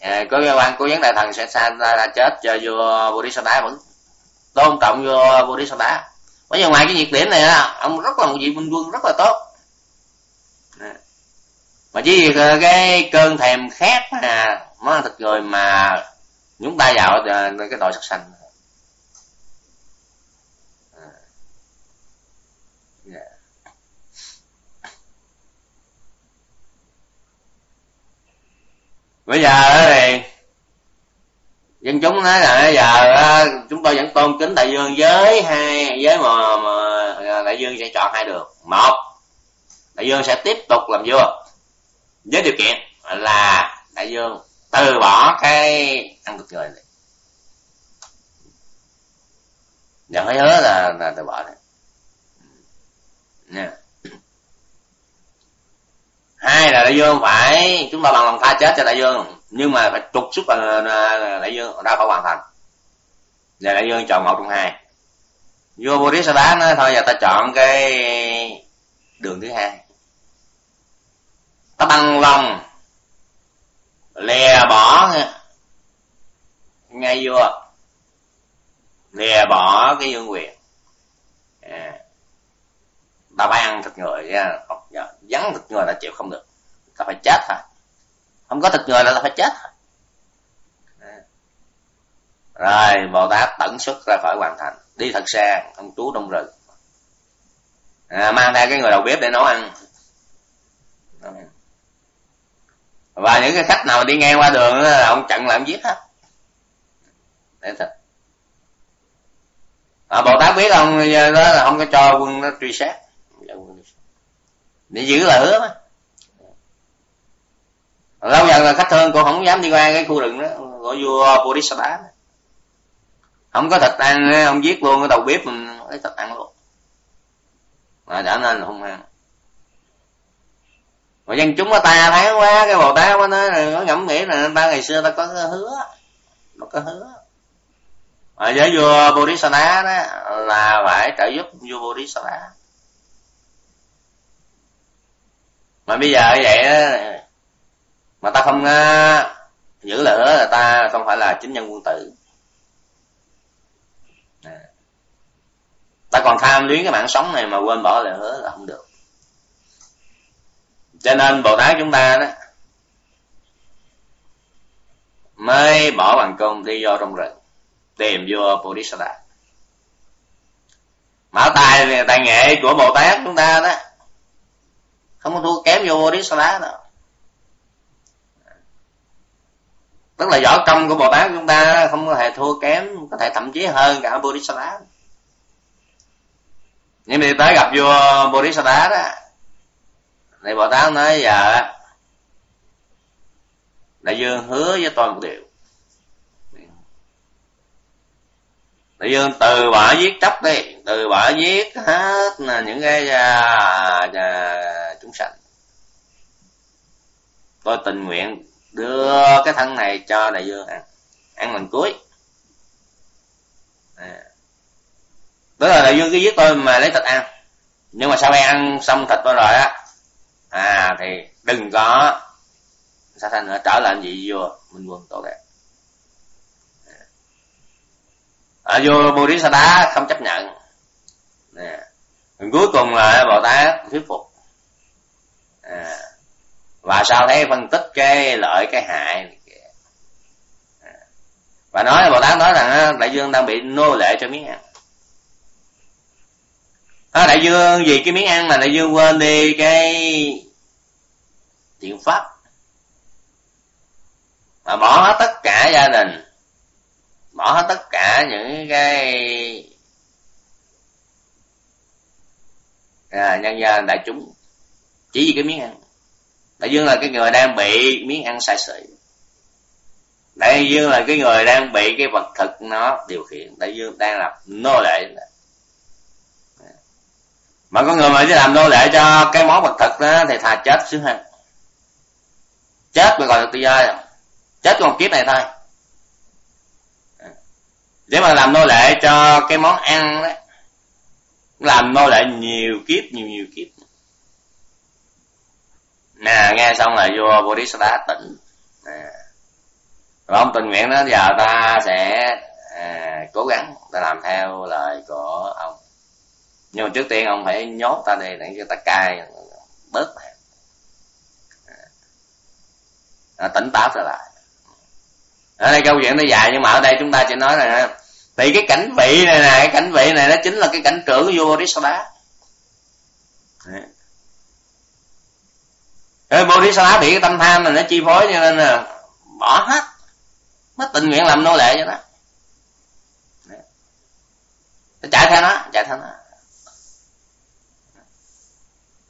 à, có cơ quan cố vấn đại thần sẽ xa ra chết cho vua bodhisattva vẫn tôn trọng vua bodhisattva. Bởi vì ngoài cái nhiệt điểm này á ông rất là một vị minh quân rất là tốt. À. Mà chỉ cái cơn thèm khát à nó ăn thịt người mà chúng ta vào à, cái tội sắc sanh. Bây giờ thì dân chúng nói là bây giờ chúng tôi vẫn tôn kính đại dương với hai với mà, mà à, đại dương sẽ chọn hai đường. Một đại dương sẽ tiếp tục làm vua với điều kiện là đại dương từ bỏ cái ăn thịt người này. Và hứa là, là từ bỏ này. Nè hai là đại dương phải, chúng ta bằng lòng tha chết cho đại dương. Nhưng mà phải trục xuất ờ, ờ, đại dương, ra khỏi hoàn thành. Và đại dương chọn một trong hai. Vua Bodhisattva nói thôi giờ ta chọn cái đường thứ hai. Ta bằng lòng lè bỏ ngay vua. Lè bỏ cái dương quyền ta phải ăn thịt người à, vắng thịt người là chịu không được. Ta phải chết thôi. Không có thịt người là ta phải chết thôi. À. Rồi bồ tát tẩn xuất ra khỏi hoàn thành. Đi thật xa ông trú trong rừng. À, mang theo cái người đầu bếp để nấu ăn. Và những cái khách nào đi ngang qua đường là ông chặn làm giết hết. Để thật. À, bồ tát biết ông à, đó là không có cho quân nó truy sát để giữ lời hứa mà. Lâu dần là khách thương, cô không dám đi qua cái khu rừng đó. Gọi vua Bodhisattva không có thịt ăn ông giết luôn cái đầu bếp mình, lấy thịt ăn luôn. Mà trở nên là không ăn mà dân chúng nó ta thấy quá, cái bồ tát nó nói nó ngẫm nghĩ là ta ngày xưa ta có hứa nó có hứa. Mà với vua Bodhisattva đó là phải trợ giúp vua Bodhisattva mà bây giờ vậy đó mà ta không giữ lời hứa là ta không phải là chính nhân quân tử. Ta còn tham luyến cái mạng sống này mà quên bỏ lời hứa là không được. Cho nên bồ tát chúng ta đó, mới bỏ bằng công đi vô trong rừng, tìm vua bodhisattva. Mà tài tài nghệ của bồ tát chúng ta đó không có thua kém vô Borussia bodhisattva đâu. Tức là võ công của bồ tát chúng ta không có hề thua kém có thể thậm chí hơn cả bodhisattva nhưng mà tới gặp vua bodhisattva đó thì bồ tát nói giờ đại dương hứa với tôi một điều. Đại dương từ bỏ giết chóc đi từ bỏ giết hết là những cái à, à, tôi tình nguyện đưa cái thân này cho đại dương. Ăn ăn lần cuối. À. tức là đại dương cứ giết tôi mà lấy thịt ăn. Nhưng mà sau khi ăn xong thịt tôi rồi á à thì đừng có sa thanh nữa trở lại gì vua minh quân tổ đẹp à, à, vua bodhisattva không chấp nhận. Nè cuối cùng là bồ tát thuyết phục. À, và sau thấy phân tích cái lợi cái hại và nói bồ tát nói rằng đại dương đang bị nô lệ cho miếng ăn. À, đại dương vì cái miếng ăn mà đại dương quên đi cái thiện pháp. Mà bỏ hết tất cả gia đình. Bỏ hết tất cả những cái à, nhân dân đại chúng chỉ vì cái miếng ăn đại dương là cái người đang bị miếng ăn sai sự. Đại dương là cái người đang bị cái vật thực nó điều khiển. Đại dương đang làm nô lệ mà có người mà chỉ làm nô lệ cho cái món vật thực đó thì thà chết sướng hơn chết mới gọi được tự do rồi chết còn kiếp này thôi. Để mà làm nô lệ cho cái món ăn đó, làm nô lệ nhiều kiếp, nhiều nhiều kiếp nghe xong là vua bodhisattva tỉnh. Nè. rồi ông tình nguyện đó giờ ta sẽ à, cố gắng ta làm theo lời của ông. Nhưng mà trước tiên ông phải nhốt ta đi để cho ta cai bớt này à, tỉnh táo trở lại. Ở đây câu chuyện nó dài nhưng mà ở đây chúng ta chỉ nói là thì cái cảnh vị này nè cái cảnh vị này nó chính là cái cảnh trưởng của vua Bodhisattva. Ê, Bodhisattva bị cái tâm tham này nó chi phối cho nên là bỏ hết. Nó tình nguyện làm nô lệ cho nó. Nó chạy theo nó chạy theo nó.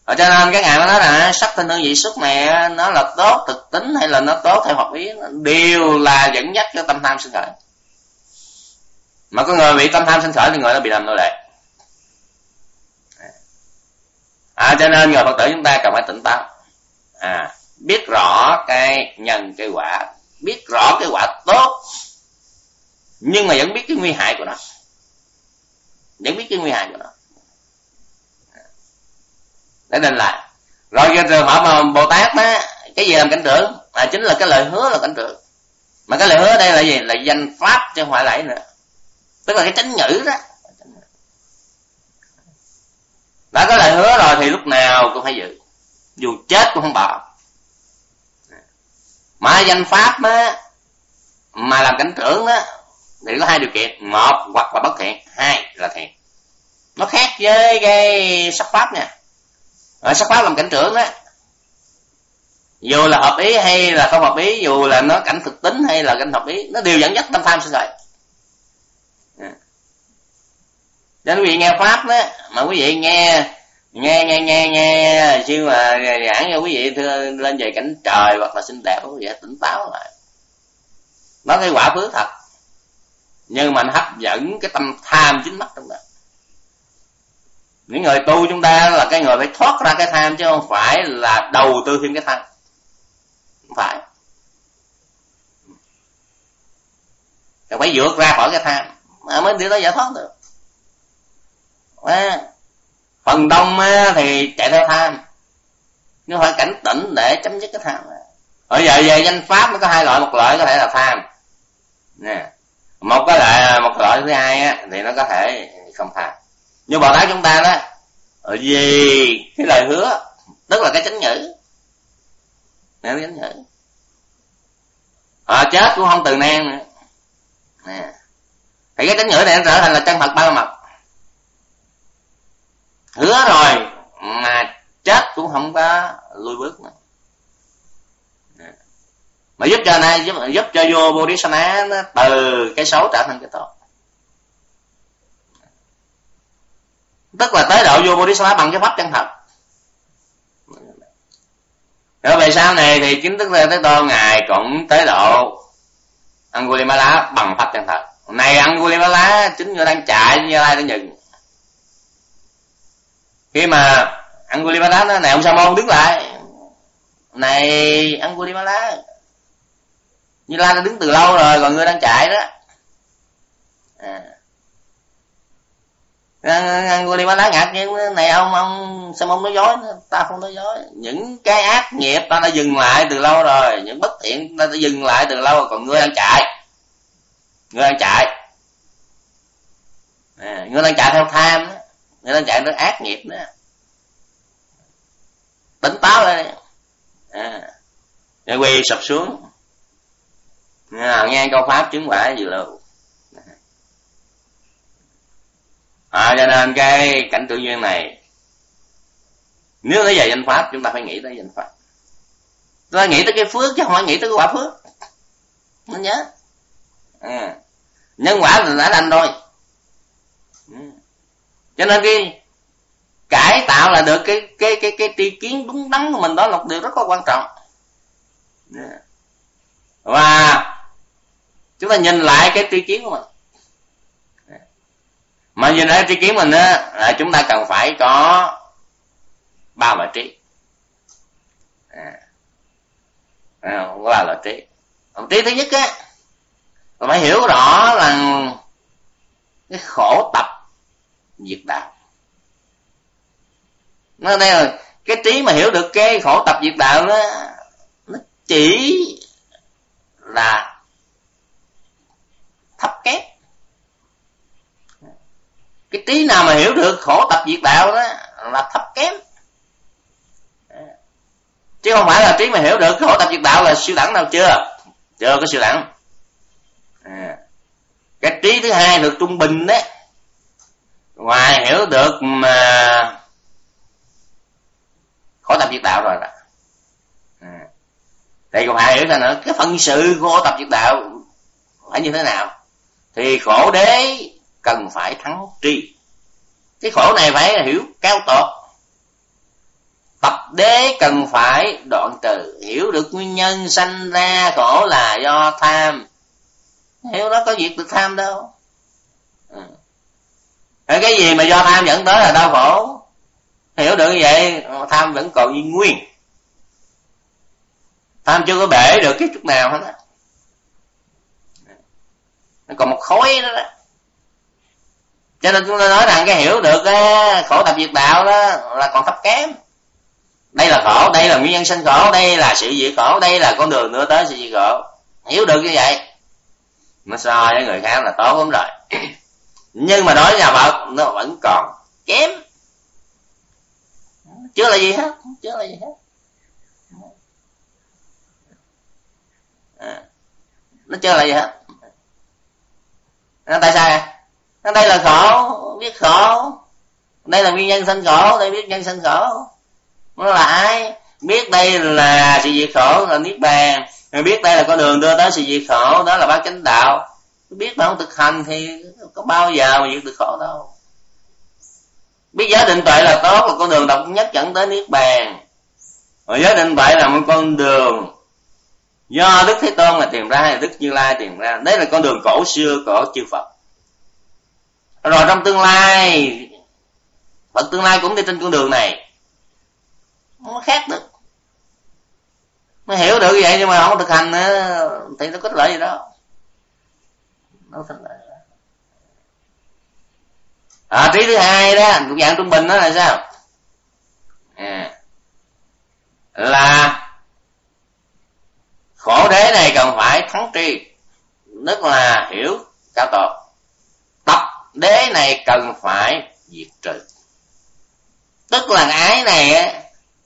Ở cho nên cái ngài nó nói là sắc thân hương vị xuất này nó là tốt thực tính hay là nó tốt theo học ý đều là dẫn dắt cho tâm tham sinh khởi. Mà có người bị tâm tham sinh khởi thì người nó bị làm nô lệ. À cho nên người phật tử chúng ta cần phải tỉnh táo à biết rõ cái nhân, cái quả. Biết rõ cái quả tốt. Nhưng mà vẫn biết cái nguy hại của nó. Vẫn biết cái nguy hại của nó. Để nên là rồi cái trường hợp mà bồ tát á, cái gì làm cảnh trưởng là chính là cái lời hứa là cảnh trưởng mà cái lời hứa đây là gì? Là danh pháp cho hoại lại nữa. Tức là cái chánh ngữ đó. Đã có lời hứa rồi thì lúc nào cũng phải giữ dù chết cũng không bỏ mà danh pháp á, mà làm cảnh trưởng á, thì có hai điều kiện. Một, hoặc là bất thiện. Hai là thiện. Nó khác với cái sắc pháp nha. Ở sắc pháp làm cảnh trưởng đó dù là hợp ý hay là không hợp ý, dù là nó cảnh thực tính hay là cảnh hợp ý, nó đều dẫn dắt tâm tham sân sợi. Cho nên quý vị nghe pháp đó mà quý vị nghe nghe nghe nghe nghe chứ mà giảng cho quý vị thưa lên về cảnh trời hoặc là xinh đẹp quý vị tỉnh táo lại. Nó cái quả phước thật. Nhưng mà nó hấp dẫn cái tâm tham chính mắt trong đó. Những người tu chúng ta là cái người phải thoát ra cái tham chứ không phải là đầu tư thêm cái tham. Không phải. Phải vượt ra khỏi cái tham. Mới đi tới giải thoát được. À, phần đông thì chạy theo tham. Nhưng phải cảnh tỉnh để chấm dứt cái tham ở giờ về danh pháp nó có hai loại. Một loại có thể là tham. Nè. Một cái loại một loại thứ hai á, thì nó có thể không tham. Nhưng bồ tát chúng ta đó ở vì cái lời hứa tức là cái chánh ngữ. Nè cái chánh ngữ. À, chết cũng không từ nan nữa. Nè. Thì cái chánh ngữ này nó trở thành là chân thật ba mặt hứa rồi mà chết cũng không có lui bước nữa. Mà giúp cho này giúp, giúp cho vô bodhisattva nó từ cái xấu trở thành cái tốt. Tức là tới độ vô bodhisattva bằng cái pháp chân thật. Rồi về sau này thì chính thức là tới tô ngài cũng tới độ Angulimala bằng pháp chân thật. Này Angulimala chính người đang chạy như lai đang nhìn khi mà Angulimala nói này ông sa môn đứng lại. Này Angulimala như la đã đứng từ lâu rồi còn ngươi đang chạy đó. À. Angulimala ngạc nhiên này ông ông sa môn nói dối ta không nói dối. Những cái ác nghiệp ta đã dừng lại từ lâu rồi những bất thiện ta đã dừng lại từ lâu rồi còn ngươi đang chạy. Ngươi đang chạy. À, ngươi đang chạy theo tham đó người ta chạy nó ác nghiệp nữa. Tỉnh táo lên à, rồi quỳ sập xuống. À, nghe câu pháp chứng quả gì lâu. À, cho nên cái cảnh tự duyên này nếu nói về danh pháp chúng ta phải nghĩ tới danh pháp. Chúng ta nghĩ tới cái phước chứ không phải nghĩ tới cái quả phước. Nó nhớ. À, nhân quả là đã đành rồi. Ừ cho nên cái cải tạo là được cái cái cái cái tri kiến đúng đắn của mình đó là một điều rất là quan trọng. Dạ. Và chúng ta nhìn lại cái tri kiến của mình. Mà nhìn lại tri kiến mình á là chúng ta cần phải có ba loại trí à, có ba loại trí trí thứ nhất á phải hiểu rõ là cái khổ tập diệt đạo. Nó đây rồi, cái trí mà hiểu được cái khổ tập diệt đạo nó nó chỉ là thấp kém. Cái trí nào mà hiểu được khổ tập diệt đạo đó là thấp kém. Chứ không phải là trí mà hiểu được khổ tập diệt đạo là siêu đẳng đâu chưa? Chưa có siêu đẳng. À. cái trí thứ hai được trung bình đấy ngoài hiểu được mà khổ tập diệt đạo rồi đó. À. thì còn phải hiểu ra nữa, cái phần sự của khổ tập diệt đạo phải như thế nào? Thì khổ đế cần phải thắng tri. Cái khổ này phải hiểu cao tột. Tập đế cần phải đoạn từ hiểu được nguyên nhân sanh ra khổ là do tham. Hiểu đó có việc được tham đâu cái gì mà do tham dẫn tới là đau khổ? Hiểu được như vậy, tham vẫn còn y nguyên. Tham chưa có bể được cái chút nào hết á. Nó còn một khối đó đó. Cho nên chúng ta nói rằng cái hiểu được cái khổ tập diệt đạo đó là còn thấp kém. Đây là khổ, đây là nguyên nhân sinh khổ, đây là sự diệt khổ, đây là con đường nữa tới sự diệt khổ. Hiểu được như vậy. Nó so với người khác là tốt lắm rồi nhưng mà đối với nhà phật nó vẫn còn kém. Chưa là gì hết chưa là gì hết. À, nó chưa là gì hết. Nó tại sao nó đây là khổ biết khổ. Đây là nguyên nhân sanh khổ đây biết nhân sanh khổ. Nó là ai? Biết đây là sự diệt khổ là niết bàn. Biết đây là con đường đưa tới sự diệt khổ đó là bát chánh đạo biết mà không thực hành thì có bao giờ mà vượt được khổ đâu. Biết giới định tuệ là tốt, là con đường độc nhất dẫn tới niết bàn. Rồi giới định tuệ là một con đường do đức thế tôn mà tìm ra hay đức như lai tìm ra. Đấy là con đường cổ xưa của chư phật. Rồi trong tương lai, phật tương lai cũng đi trên con đường này. Nó khác được nó hiểu được vậy nhưng mà không thực hành nữa. Thì nó có lợi gì đó nó thành lợi à trí thứ hai đó cũng dạng trung bình đó là sao? À, là khổ đế này cần phải thắng tri tức là hiểu cao tột. Tập đế này cần phải diệt trừ. Tức là cái ái này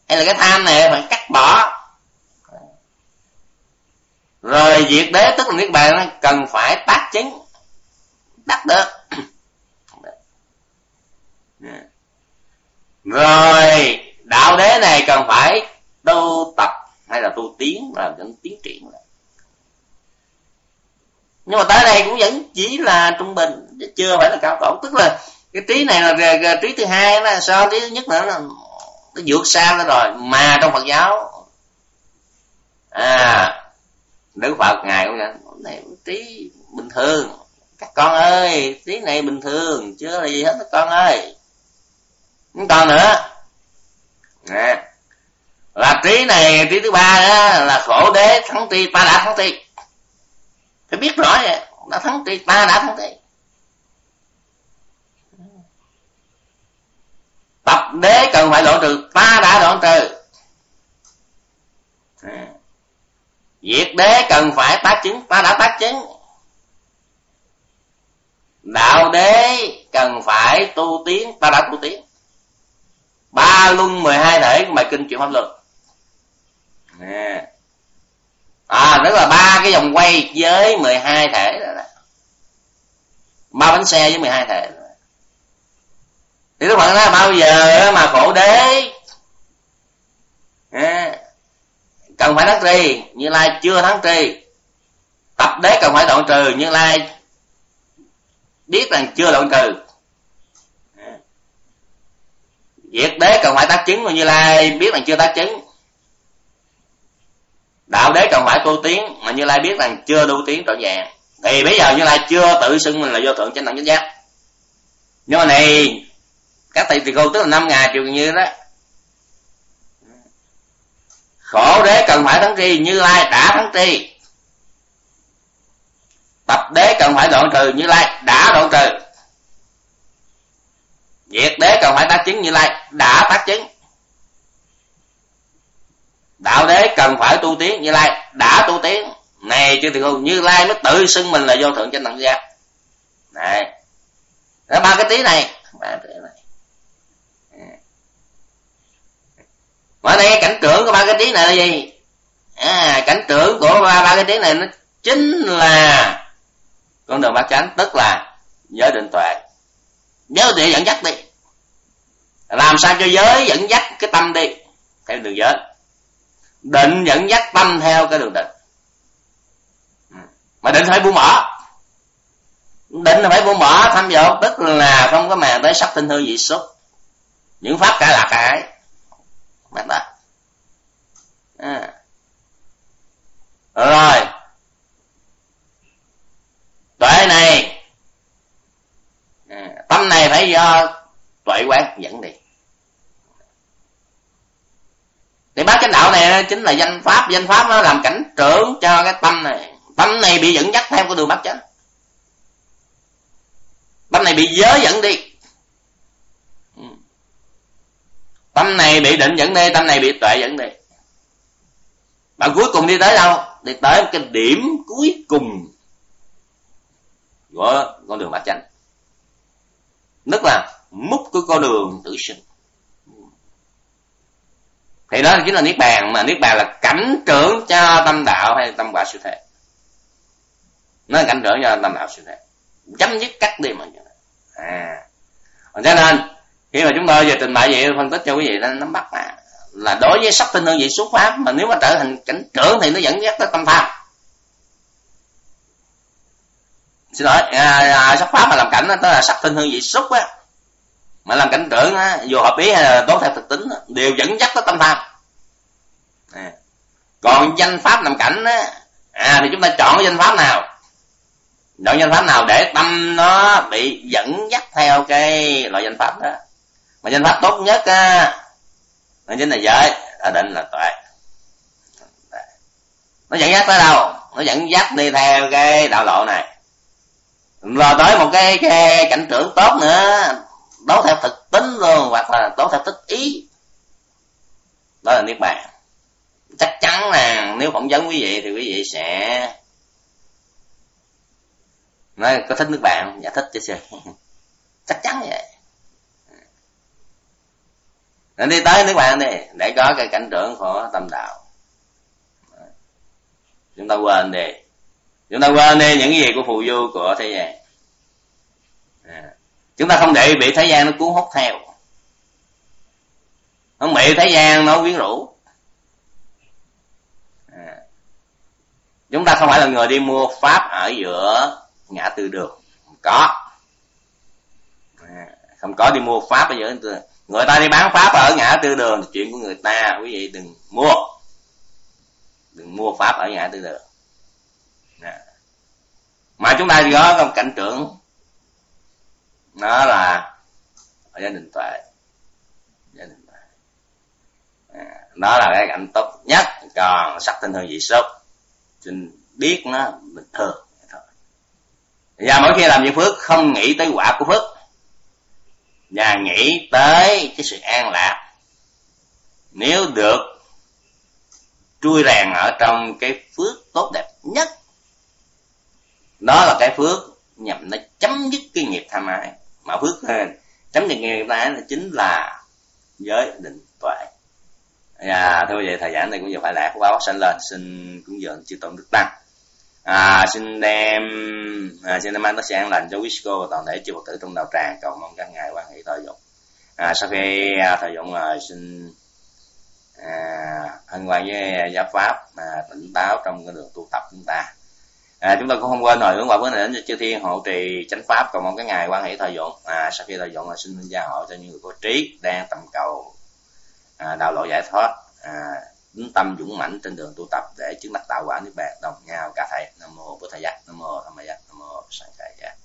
hay là cái tham này phải cắt bỏ rồi diệt đế tức là niết bàn cần phải tác chứng. Đắc được. Rồi, đạo đế này cần phải tu tập hay là tu tiến, là vẫn tiến triển nhưng mà tới đây cũng vẫn chỉ là trung bình, chứ chưa phải là cao tổ. Tức là cái trí này là trí thứ hai là so trí thứ nhất nữa là nó vượt xa ra rồi, mà trong phật giáo à đức phật ngài cũng vậy, này tí bình thường. Các con ơi tí này bình thường chưa là gì hết các con ơi. Không còn nữa. Nè. Là trí này trí thứ ba đó là khổ đế thắng ti, ta đã thắng ti, phải biết rõ vậy. Đã thắng ti, ta đã thắng ti, tập đế cần phải đoạn trừ ta đã đoạn trừ. Diệt đế cần phải tác chứng ta đã tác chứng. Đạo đế cần phải tu tiến ta đã tu tiến. Ba luân mười hai thể của bài kinh chuyển pháp luật. À tức là ba cái vòng quay với mười hai thể đó. Ba bánh xe với mười hai thể. Thì các bạn nói bao giờ mà khổ đế à, cần phải thắng trì như lai chưa thắng trì tập đế cần phải đoạn trừ, như lai biết rằng chưa đoạn trừ. Diệt đế cần phải tác chứng, mà như lai biết rằng chưa tác chứng. Đạo đế cần phải tu tiến, mà như lai biết rằng chưa tu tiến trọn vẹn. Thì bây giờ như lai chưa tự xưng mình là vô thượng chánh đẳng chánh giác. Nhưng mà này, các thầy thì cô tức là năm ngày chiều như đó khổ đế cần phải thắng tri, như lai đã thắng tri. Tập đế cần phải đoạn trừ, như lai đã đoạn trừ. Diệt đế cần phải tác chứng, như lai đã tác chứng. Đạo đế cần phải tu tiến, như lai đã tu tiến. Này chứ thì không như lai mới tự xưng mình là vô thượng chánh đẳng giác. Này. Đó ba cái tí này. Ba cái tí này. Mà đây cảnh tượng của ba cái tí này là gì? À, cảnh tượng của ba, ba cái tí này nó chính là con đường bát chánh tức là giới định tuệ. Giới định dẫn dắt đi. Làm sao cho giới dẫn dắt cái tâm đi? Theo đường giới. Định dẫn dắt tâm theo cái đường định. Ừ. Mà định phải buông bỏ định là phải buông bỏ tham dục tức là không có màng tới sắc tinh hư dị xúc những pháp cả là cái bắt đó à. rồi. Tuệ này. À, tâm này phải do tuệ quán dẫn đi. Thì bác chánh đạo này chính là danh pháp danh pháp nó làm cảnh trưởng cho cái tâm này. Tâm này bị dẫn dắt theo con đường bác chánh. Tâm này bị giới dẫn đi ừ tâm này bị định dẫn đi tâm này bị tuệ dẫn đi bạn cuối cùng đi tới đâu? Đi tới cái điểm cuối cùng của con đường bát chánh. Tức là múc của con đường tử sinh. Thì đó chính là niết bàn, mà niết bàn là cảnh trưởng cho tâm đạo hay tâm quả siêu thể nó là cảnh trưởng cho tâm đạo siêu thể chấm dứt cắt đi mà à. Cho nên khi mà chúng tôi về trình bày vậy phân tích cho quý vị nên nắm bắt là là đối với sắc tinh hương vị xuất pháp mà nếu mà trở thành cảnh trưởng thì nó dẫn dắt tới tâm tham. Xin lỗi à, à, sắc pháp mà làm cảnh đó, tức là sắc tinh hương vị xúc á. Mà làm cảnh trưởng á dù hợp ý hay là tốt theo thực tính đều dẫn dắt tới tâm tham. À. còn danh pháp làm cảnh á à thì chúng ta chọn cái danh pháp nào? Chọn danh pháp nào để tâm nó bị dẫn dắt theo cái loại danh pháp đó? Mà danh pháp tốt nhất á nó chính là giới là định là tuệ. Nó dẫn dắt tới đâu? Nó dẫn dắt đi theo cái đạo lộ này. Rồi tới một cái, cái cảnh trưởng tốt nữa. Đấu theo thực tính luôn hoặc là đấu theo thích ý. Đó là niết bàn. Chắc chắn là nếu phỏng vấn quý vị thì quý vị sẽ nói có thích nước bạn dạ thích chứ sao chắc chắn vậy nên đi tới nước bạn đi, để có cái cảnh trưởng của tâm đạo chúng ta quên đi chúng ta quên đi những gì của phù du của thế gian à. chúng ta không để bị thế gian nó cuốn hút theo không bị thế gian nó quyến rũ à. chúng ta không phải là người đi mua pháp ở giữa ngã tư đường không có à. không có đi mua pháp ở giữa người ta đi bán pháp ở ngã tư đường chuyện của người ta quý vị đừng mua. Đừng mua pháp ở ngã tư đường. Mà chúng ta có trong cảnh trưởng nó là ở gia đình tuệ. Gia đình tuệ. À, đó là cái cảnh tốt nhất. Còn sắc tinh hương vị sốc xin biết nó bình thường. Thôi. Và mỗi khi làm việc phước không nghĩ tới quả của phước và nghĩ tới cái sự an lạc. Nếu được trui rèn ở trong cái phước tốt đẹp nhất đó là cái phước nhằm nó chấm dứt cái nghiệp tham ái. Mà phước chấm dứt nghiệp tham ái chính là giới định tuệ. À, thôi vậy thời gian này cũng giờ phải lạc quá sanh lên xin cũng dường chư tôn đức tăng à, xin đem à, xin đem mang tất sự an lành cho quý cô và toàn thể chư phật tử trong đạo tràng. Cầu mong các ngài quan hệ thời dụng. À, sau khi à, thời dụng rồi xin à, hân hoan với giáo pháp à, tỉnh táo trong cái đường tu tập chúng ta. À, chúng ta cũng không quên rồi hướng quả vấn đề đến cho chư thiên hộ trì chánh pháp. Cầu mong cái ngày quan hệ thời dụng. À, sau khi thời dụng là xin gia hộ cho những người có trí đang tầm cầu à, đạo lộ giải thoát. À, tính tâm dũng mãnh trên đường tu tập để chứng đắc tạo quả niết bàn, đồng nhau cả thầy. Nam mô bổn thầy giác. Nam mô tham giác. Nam mô sanh khai giác.